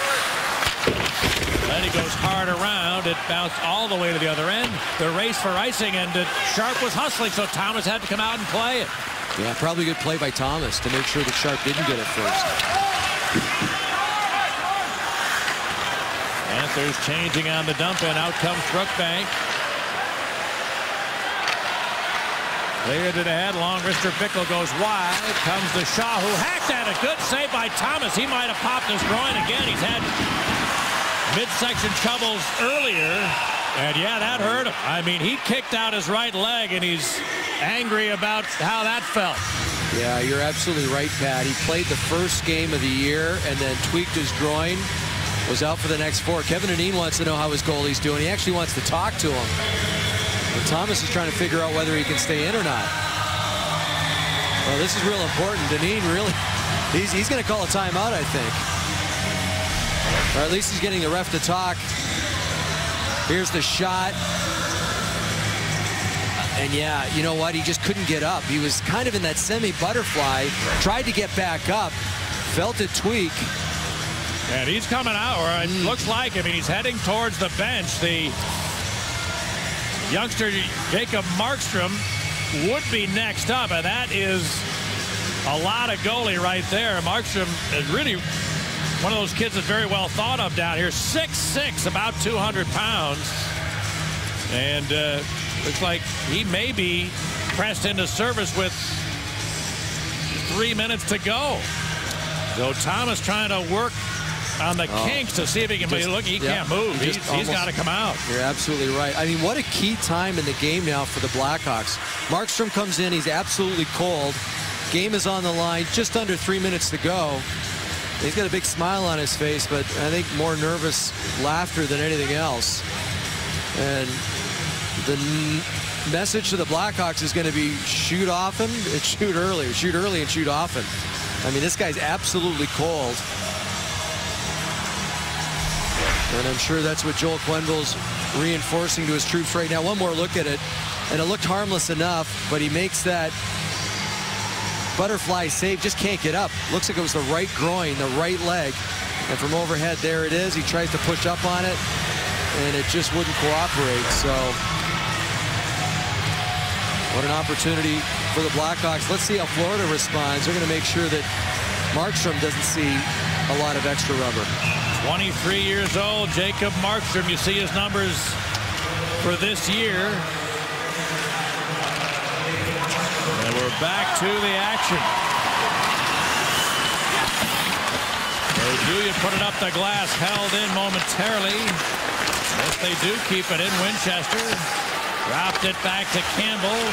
He goes hard around. It bounced all the way to the other end. The race for icing, and Sharp was hustling, so Thomas had to come out and play it. Yeah, probably good play by Thomas to make sure that Sharp didn't get it first. Panthers changing on the dump, and out comes Brookbank. Cleared it ahead. Long Mr. Bickell goes wide. Comes to Shaw, who hacked at it. Good save by Thomas. He might have popped his groin again. He's had midsection troubles earlier. And yeah, that hurt him. I mean, he kicked out his right leg, and he's angry about how that felt. Yeah, you're absolutely right, Pat. He played the first game of the year and then tweaked his groin. Was out for the next four. Kevin Dineen wants to know how his goalie's doing. He actually wants to talk to him. Thomas is trying to figure out whether he can stay in or not. Well, this is real important. Dineen really, [laughs] he's, he's going to call a timeout, I think. Or at least he's getting the ref to talk. Here's the shot. And yeah, you know what? He just couldn't get up. He was kind of in that semi-butterfly, tried to get back up, felt it tweak. And he's coming out, or it mm. looks like, I mean, he's heading towards the bench. The youngster Jacob Markstrom would be next up, and that is a lot of goalie right there. Markstrom is really one of those kids that's very well thought of down here. 6'6", about 200 pounds. And uh, looks like he may be pressed into service with three minutes to go. So Thomas trying to work on the oh, kinks to see if he can just, look. He yeah, can't move. He he's, he's got to come out. You're absolutely right. I mean, what a key time in the game now for the Blackhawks. Markstrom comes in. He's absolutely cold. Game is on the line. Just under three minutes to go. He's got a big smile on his face, but I think more nervous laughter than anything else. And the message to the Blackhawks is going to be shoot often and [laughs] shoot early, shoot early and shoot often. I mean, this guy's absolutely cold. And I'm sure that's what Joel Quenneville's reinforcing to his troops right now. One more look at it. And it looked harmless enough, but he makes that butterfly save, just can't get up. Looks like it was the right groin, the right leg. And from overhead, there it is. He tries to push up on it, and it just wouldn't cooperate. So what an opportunity for the Blackhawks. Let's see how Florida responds. They're going to make sure that Markstrom doesn't see a lot of extra rubber. 23 years old, Jacob Markstrom. You see his numbers for this year. And we're back to the action. Julia put it up the glass, held in momentarily. Yes, they do keep it in Winchester. Dropped it back to Campbell.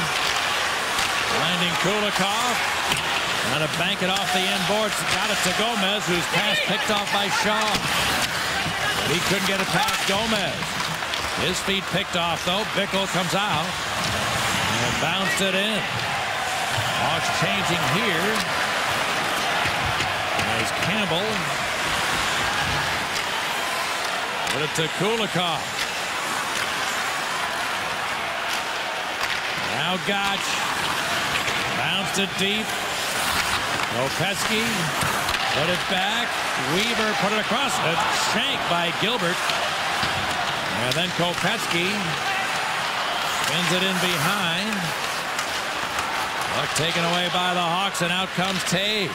Landing Kulikov. Trying to bank it off the end boards. Got it to Gomez, whose pass picked off by Shaw. But he couldn't get it past Gomez. His feet picked off, though. Bickell comes out and bounced it in. Hawks changing here. There's Campbell. Put it to Kulikov. Now Goc. Bounced it deep. Kopecky put it back. Weaver put it across. A shank by Gilbert. And then Kopecky spins it in behind. Puck taken away by the Hawks, and out comes Toews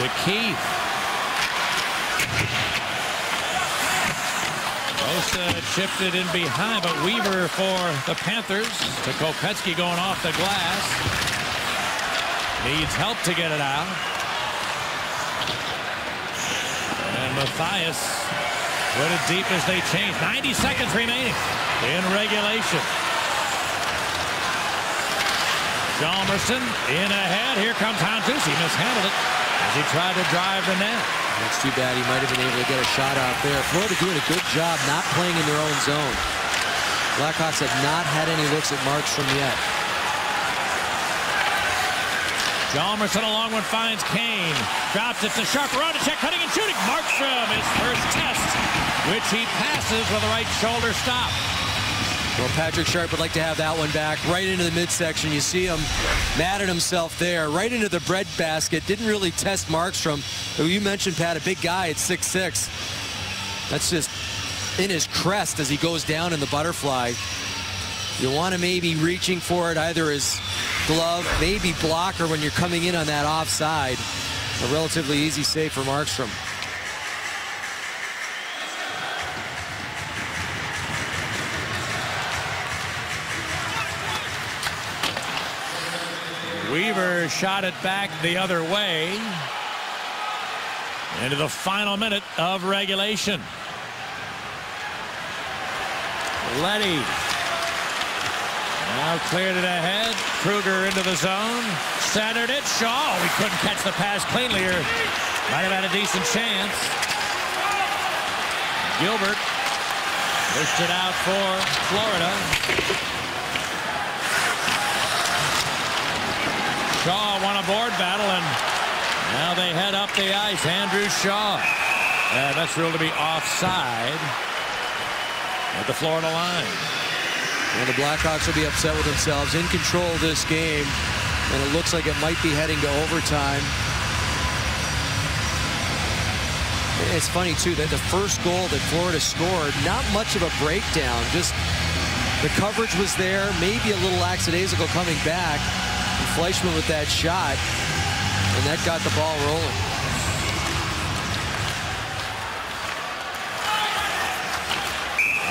to Keith. Hossa chipped it in behind, but Weaver for the Panthers. To Kopecky going off the glass. Needs help to get it out. And Matthias went it deep as they change. 90 seconds remaining in regulation. Hjalmarsson in ahead. Here comes Handzus. He mishandled it as he tried to drive the net. It's too bad he might have been able to get a shot out there. Florida doing a good job not playing in their own zone. Blackhawks have not had any looks at Markstrom yet. Hjalmarsson along one finds Kane. Drops it to Sharp. Check, cutting and shooting. Markstrom, his first test, which he passes with a right shoulder stop. Well, Patrick Sharp would like to have that one back right into the midsection. You see him mad at himself there, right into the bread basket. Didn't really test Markstrom, who you mentioned, Pat, a big guy at 6'6". That's just in his crest as he goes down in the butterfly. You want to maybe reaching for it, either his glove, maybe blocker when you're coming in on that offside. A relatively easy save for Markstrom. Weaver shot it back the other way into the final minute of regulation. Leddy now cleared it ahead. Kruger into the zone. Centered it. Shaw. We couldn't catch the pass cleanly or might have had a decent chance. Gilbert pushed it out for Florida. Shaw won a board battle, and now they head up the ice. Andrew Shaw. Uh, that's ruled to be offside at the Florida line. And the Blackhawks will be upset with themselves. In control this game, and it looks like it might be heading to overtime. It's funny, too, that the first goal that Florida scored, not much of a breakdown. Just the coverage was there, maybe a little lackadaisical coming back. Fleischmann with that shot, and that got the ball rolling.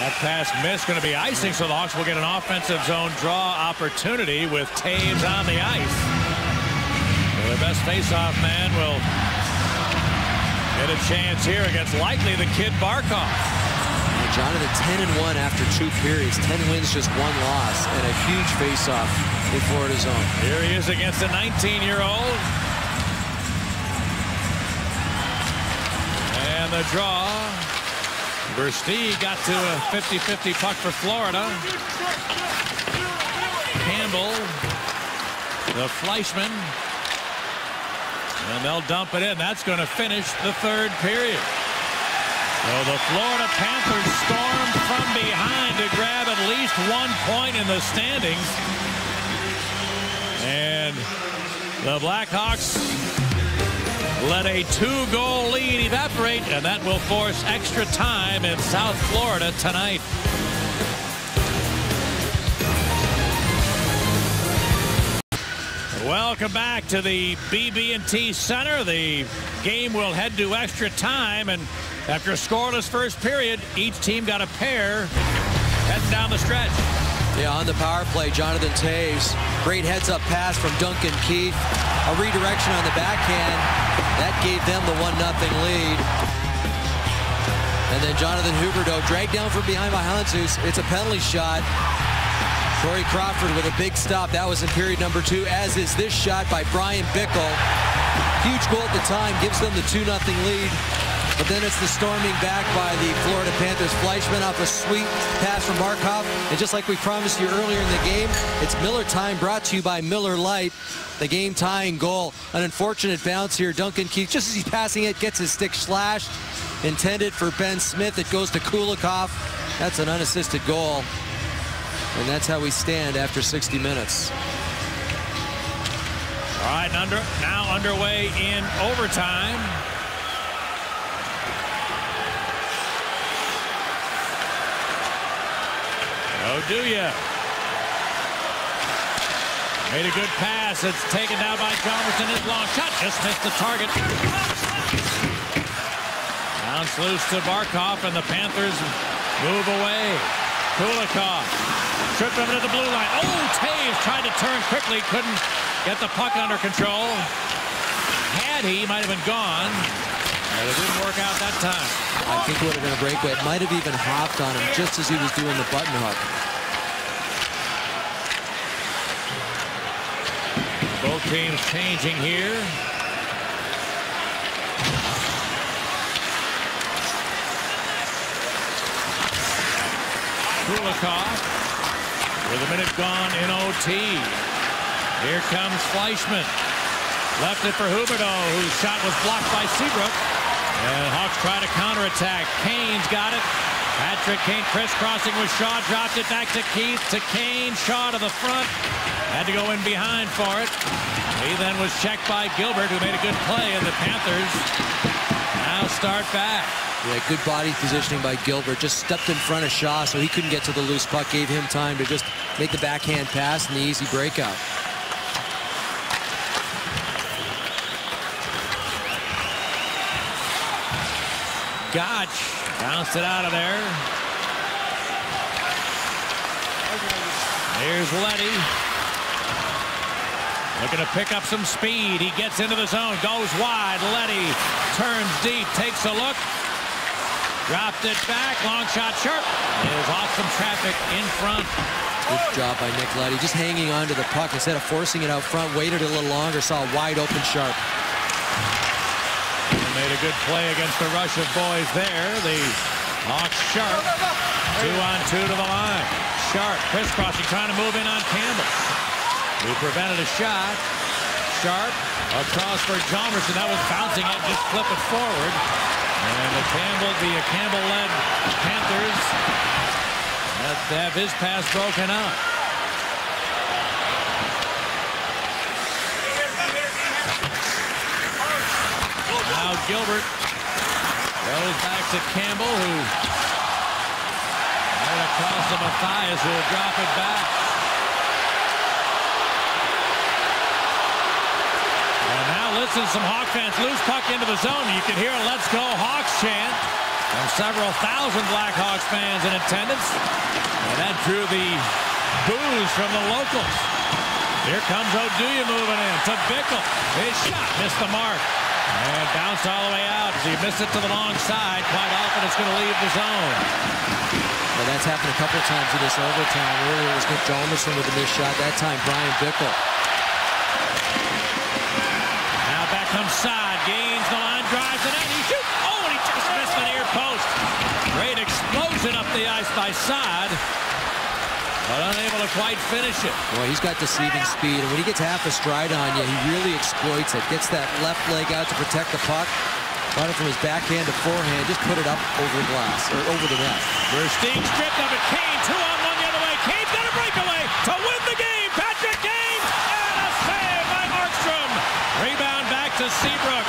That pass missed, going to be icing, so the Hawks will get an offensive zone draw opportunity with Toews on the ice. So their best faceoff man will get a chance here against likely the kid Barkov. Jonathan 10 and 1 after two periods. 10 wins, just one loss, and a huge faceoff in Florida's zone. Here he is against a 19-year-old. And the draw. Versteeg got to a 50-50 puck for Florida. Campbell. The Fleischmann, And they'll dump it in. That's going to finish the third period. So the Florida Panthers storm from behind to grab at least one point in the standings. And the Blackhawks let a two-goal lead evaporate, and that will force extra time in South Florida tonight. Welcome back to the BB&T Center. The game will head to extra time, and after a scoreless first period, each team got a pair heading down the stretch. Yeah, on the power play, Jonathan Toews. Great heads-up pass from Duncan Keith. A redirection on the backhand. That gave them the 1-0 lead. And then Jonathan Huberdeau dragged down from behind by Handzus. It's a penalty shot. Corey Crawford with a big stop. That was in period number two, as is this shot by Bryan Bickell. Huge goal at the time, gives them the 2-0 lead. But then it's the storming back by the Florida Panthers. Fleischmann off a sweet pass from Barkov. And just like we promised you earlier in the game, it's Miller time brought to you by Miller Lite. The game tying goal. An unfortunate bounce here. Duncan Keith, just as he's passing it, gets his stick slashed. Intended for Ben Smith. It goes to Kulikov. That's an unassisted goal. And that's how we stand after 60 minutes. All right, under, now underway in overtime. Oh, do you? Made a good pass. It's taken down by Hjalmarsson. His long shot just missed the target. Bounce loose to Barkov, and the Panthers move away. Kulikov tripped him to the blue line. Oh, Toews tried to turn quickly, couldn't get the puck under control. Had he, might have been gone. But it didn't work out that time. I think it would have been a breakaway. It might have even hopped on him just as he was doing the button hook. Both teams changing here. Kulikov with a minute gone in OT. Here comes Fleischmann. Left it for Huberdeau, whose shot was blocked by Seabrook. And Hawks try to counterattack. Kane's got it. Patrick Kane crisscrossing with Shaw. Dropped it back to Keith. To Kane. Shaw to the front. Had to go in behind for it. He then was checked by Gilbert, who made a good play. And the Panthers now start back. Yeah, good body positioning by Gilbert. Just stepped in front of Shaw so he couldn't get to the loose puck. Gave him time to just make the backhand pass and the easy breakout. Goc bounced it out of there. Here's Leddy. Looking to pick up some speed. He gets into the zone, goes wide. Leddy turns deep, takes a look. Dropped it back. Long shot. Sharp is off some traffic in front. Good job by Nick Leddy. Just hanging on to the puck instead of forcing it out front. Waited a little longer. Saw a wide open Sharp. Made a good play against the rush of boys there. The Hawks Sharp. Two on two to the line. Sharp crisscrossing, trying to move in on Campbell. Who prevented a shot. Sharp across for Hjalmarsson. That was bouncing it. Just flip it forward. And the Campbell, the Campbell-led Panthers have his pass broken up. Now Gilbert goes back to Campbell, who right across to Matthias, who will drop it back. And now listen some Hawk fans. Loose puck into the zone. You can hear a Let's Go Hawks chant from several thousand Blackhawks fans in attendance. And that drew the boos from the locals. Here comes Oduya moving in to Bickell. His shot missed the mark. And bounced all the way out. As he missed it to the long side, quite often it's going to leave the zone. Well, that's happened a couple times in this overtime. Earlier it was Nick Hjalmarsson with a missed shot. That time, Bryan Bickell. Now back comes Saad. Gains the line, drives it in. He shoots. Oh, and he just missed the near post. Great explosion up the ice by Saad. But unable to quite finish it. Boy, he's got deceiving speed, and when he gets half a stride on you, he really exploits it. Gets that left leg out to protect the puck. It from his backhand to forehand. Just put it up over the glass, or over the net. Versteeg stripped of it. Kane, two on one the other way. Kane's got a breakaway to win the game. Patrick Kane, and a save by Markstrom. Rebound back to Seabrook.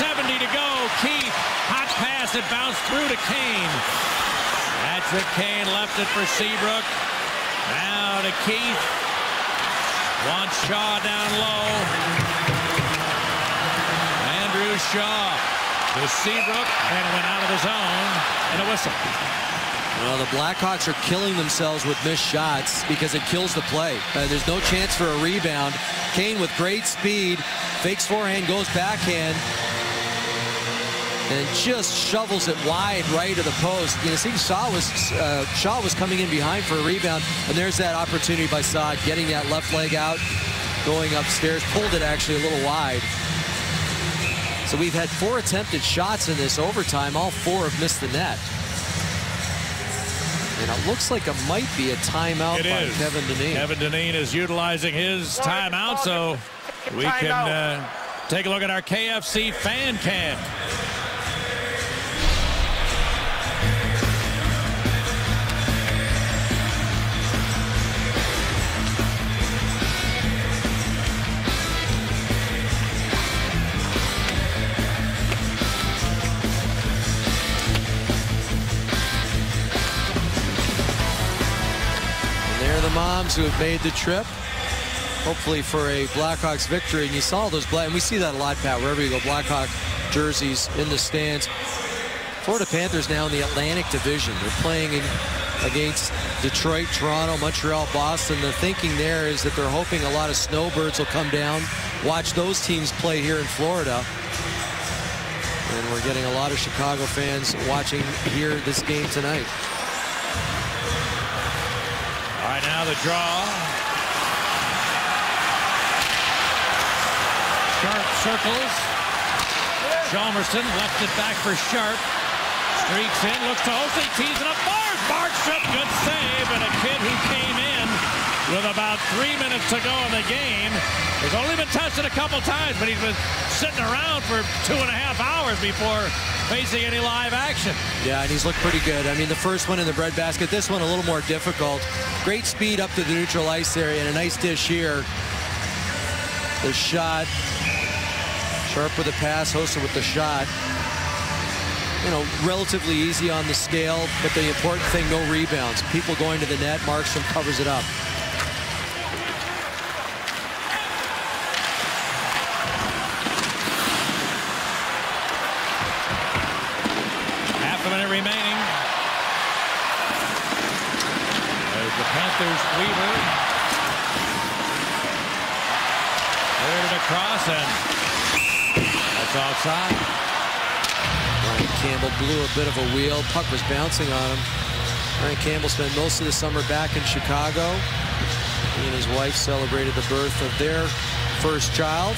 70 to go. Keith, hot pass. It bounced through to Kane. Patrick Kane left it for Seabrook. Now to Keith. Wants Shaw down low. Andrew Shaw to Seabrook and it went out of the zone and a whistle. Well, the Blackhawks are killing themselves with missed shots because it kills the play. Uh, there's no chance for a rebound. Kane with great speed, fakes forehand, goes backhand, and just shovels it wide right of the post. You know, see Shaw was uh, Shaw was coming in behind for a rebound, and there's that opportunity by Saad getting that left leg out, going upstairs, pulled it actually a little wide. So we've had four attempted shots in this overtime. All four have missed the net. And it looks like it might be a timeout It by is. Kevin Dineen. Kevin Dineen is utilizing his timeout, so we can uh, take a look at our KFC fan cam. Who have made the trip. hopefully for a Blackhawks victory. And you saw those black, and we see that a lot, Pat, wherever you go, Blackhawk jerseys in the stands. Florida Panthers now in the Atlantic Division. They're playing in, against Detroit, Toronto, Montreal, Boston. The thinking there is that they're hoping a lot of snowbirds will come down, watch those teams play here in Florida. And we're getting a lot of Chicago fans watching here this game tonight. Right, now the draw. Sharp circles. Hjalmarsson left it back for Sharp. Streaks in, looks to Oakley, tees it up. Bars, Markstrom, good save, and a kid who came in with about three minutes to go in the game. He's only been tested a couple times, but he's been sitting around for two and a half hours before facing any live action. Yeah, and he's looked pretty good. I mean, the first one in the breadbasket, this one a little more difficult. Great speed up to the neutral ice area and a nice dish here. The shot. Sharp with the pass, Hossa with the shot. You know, relatively easy on the scale, but the important thing, no rebounds. People going to the net, Markstrom covers it up. Half a minute remaining. There's Panthers Weaver. Cleared it across and that's offside. Brian Campbell blew a bit of a wheel. Puck was bouncing on him. Brian Campbell spent most of the summer back in Chicago. He and his wife celebrated the birth of their first child.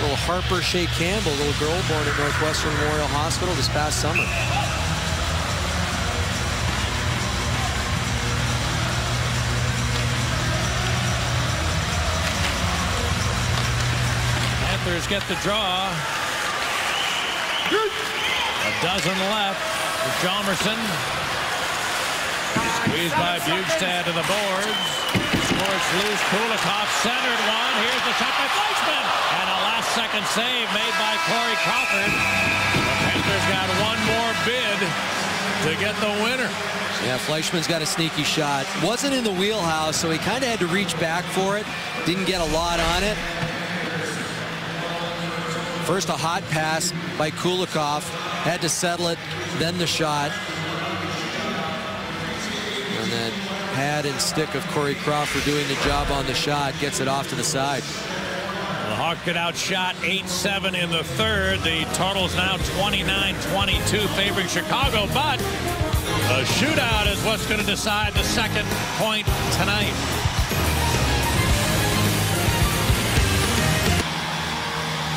Little Harper Shea Campbell, little girl born at Northwestern Memorial Hospital this past summer. Get the draw. A dozen left for Hjalmarsson. Squeezed by Bjugstad to the boards. Scores loose. Kulikov centered one. Here's the shot by Fleischmann. And a last second save made by Corey Crawford. The Panthers got one more bid to get the winner. Yeah, Fleischmann's got a sneaky shot. Wasn't in the wheelhouse, so he kind of had to reach back for it. Didn't get a lot on it. First a hot pass by Kulikov. Had to settle it, then the shot. And then pad and stick of Corey Crawford doing the job on the shot. Gets it off to the side. The Hawks get outshot 8-7 in the third. The total's now 29-22 favoring Chicago, but a shootout is what's going to decide the second point tonight.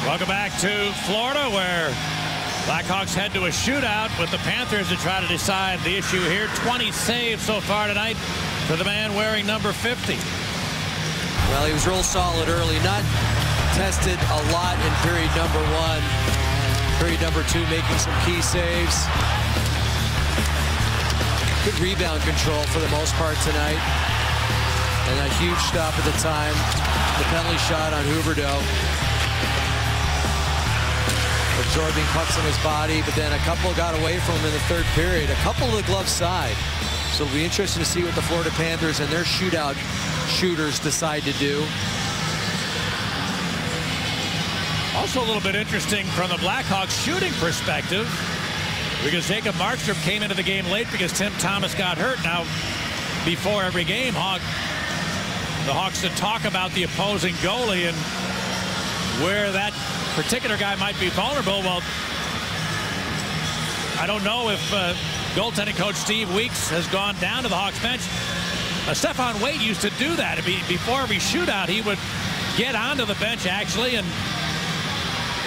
Welcome back to Florida, where Blackhawks head to a shootout with the Panthers to try to decide the issue here. 20 saves so far tonight for the man wearing number 50. Well, he was real solid early. Not tested a lot in period number one. Period number two, making some key saves. Good rebound control for the most part tonight. And a huge stop at the time. The penalty shot on Huberdeau. Absorbing pucks on his body, but then a couple got away from him in the third period. A couple to the glove side. So it'll be interesting to see what the Florida Panthers and their shootout shooters decide to do. Also a little bit interesting from the Blackhawks shooting perspective because Jacob Markstrom came into the game late because Tim Thomas got hurt. Now, before every game, Hawk, the Hawks to talk about the opposing goalie and where that particular guy might be vulnerable. Well, I don't know if uh, goaltending coach Steve Weeks has gone down to the Hawks bench. Uh, Stephane Waite used to do that. Be, before every shootout, he would get onto the bench actually and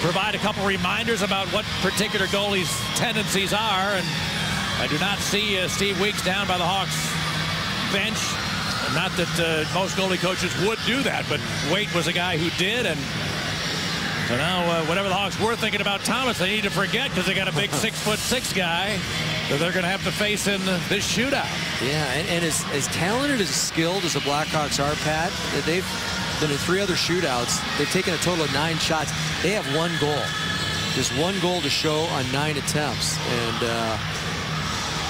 provide a couple reminders about what particular goalie's tendencies are. And I do not see uh, Steve Weeks down by the Hawks bench. Not that uh, most goalie coaches would do that, but Waite was a guy who did. And so now, uh, whatever the Hawks were thinking about Thomas, they need to forget because they got a big [laughs] six foot six guy that they're going to have to face in this shootout. Yeah, and, and as, as talented, as skilled as the Blackhawks are, Pat, they've been in three other shootouts. They've taken a total of nine shots. They have one goal. Just one goal to show on nine attempts. And uh,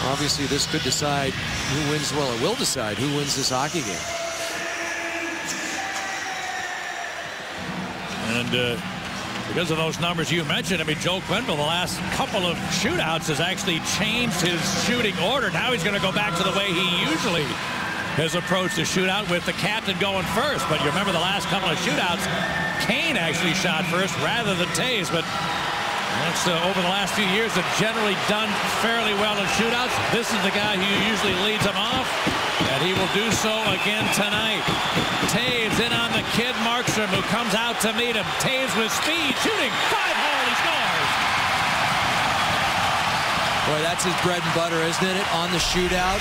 obviously this could decide who wins, well, it will decide who wins this hockey game. And uh, because of those numbers you mentioned, I mean, Joe Quenneville, the last couple of shootouts, has actually changed his shooting order. Now he's going to go back to the way he usually has approached the shootout with the captain going first. But you remember the last couple of shootouts, Kane actually shot first rather than Toews. But that's uh, over the last few years have generally done fairly well in shootouts. This is the guy who usually leads them off, and he will do so again tonight. Toews in on the kid Markstrom, who comes out to meet him. Toews with speed, shooting, five hole, he scores. Boy, that's his bread and butter, isn't it? On the shootout,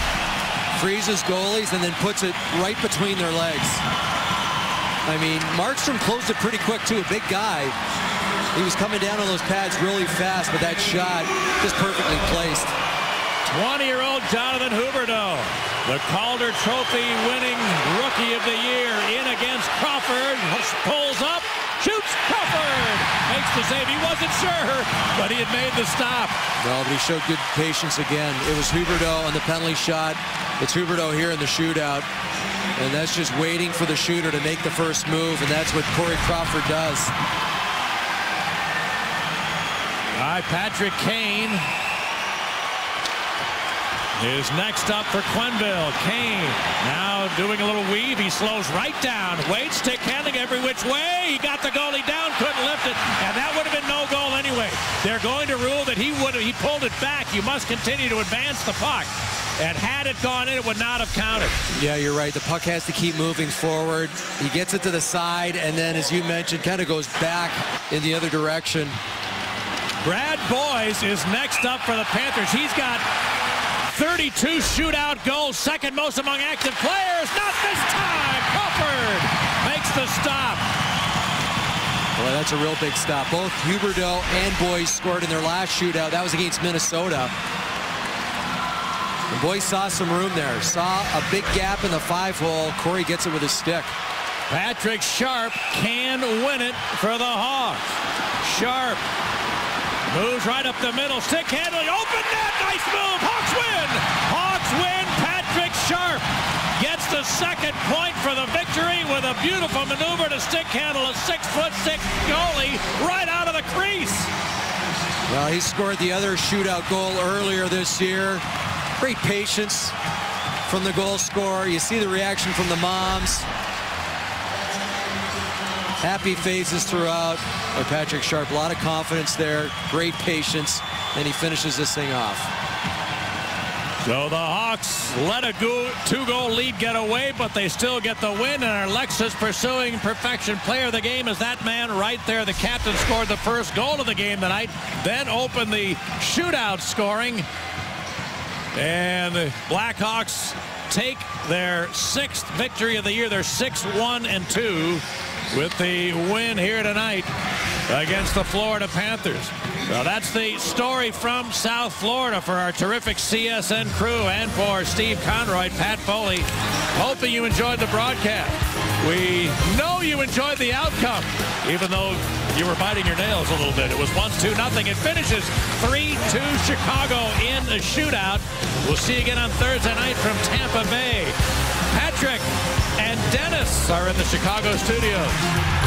freezes goalies and then puts it right between their legs. I mean, Markstrom closed it pretty quick, too. A big guy. He was coming down on those pads really fast, but that shot just perfectly placed. 20-year-old Jonathan Huberdeau, the Calder Trophy winning Rookie of the Year, in against Crawford, pulls up, shoots, Crawford makes the save. He wasn't sure, but he had made the stop. No, but he showed good patience again. It was Huberdeau on the penalty shot. It's Huberdeau here in the shootout. And that's just waiting for the shooter to make the first move, and that's what Corey Crawford does. All right, Patrick Kane is next up for Quenneville. Kane now doing a little weave. He slows right down. Waits, stick handling every which way. He got the goalie down, couldn't lift it, and that would have been no goal anyway. They're going to rule that he would have, he pulled it back. You must continue to advance the puck. And had it gone in, it would not have counted. Yeah, you're right. The puck has to keep moving forward. He gets it to the side, and then, as you mentioned, kind of goes back in the other direction. Brad Boyes is next up for the Panthers. He's got 32 shootout goals, second most among active players. Not this time. Crawford makes the stop. Boy, that's a real big stop. Both Huberdeau and Boyes scored in their last shootout. That was against Minnesota. And Boyes saw some room there. Saw a big gap in the five hole. Corey gets it with his stick. Patrick Sharp can win it for the Hawks. Sharp moves right up the middle. Stick handling. Open net. Nice move. Hawks win. Hawks win. Patrick Sharp gets the second point for the victory with a beautiful maneuver to stick handle a six foot six goalie right out of the crease. Well, he scored the other shootout goal earlier this year. Great patience from the goal scorer. You see the reaction from the moms. Happy phases throughout by Patrick Sharp. A lot of confidence there. Great patience. And he finishes this thing off. So the Hawks let a two-goal lead get away, but they still get the win. And Alexis pursuing perfection. Player of the game is that man right there. The captain scored the first goal of the game tonight, then opened the shootout scoring. And the Blackhawks take their sixth victory of the year. They're 6-1 and 2 with the win here tonight against the Florida Panthers. Well, that's the story from South Florida for our terrific CSN crew and for Steve Konroyd, Pat Foley. Hoping you enjoyed the broadcast. We know you enjoyed the outcome, even though you were biting your nails a little bit. It was 1-2 nothing. It finishes 3-2 Chicago in a shootout. We'll see you again on Thursday night from Tampa Bay. Patrick Dennis are in the Chicago studios.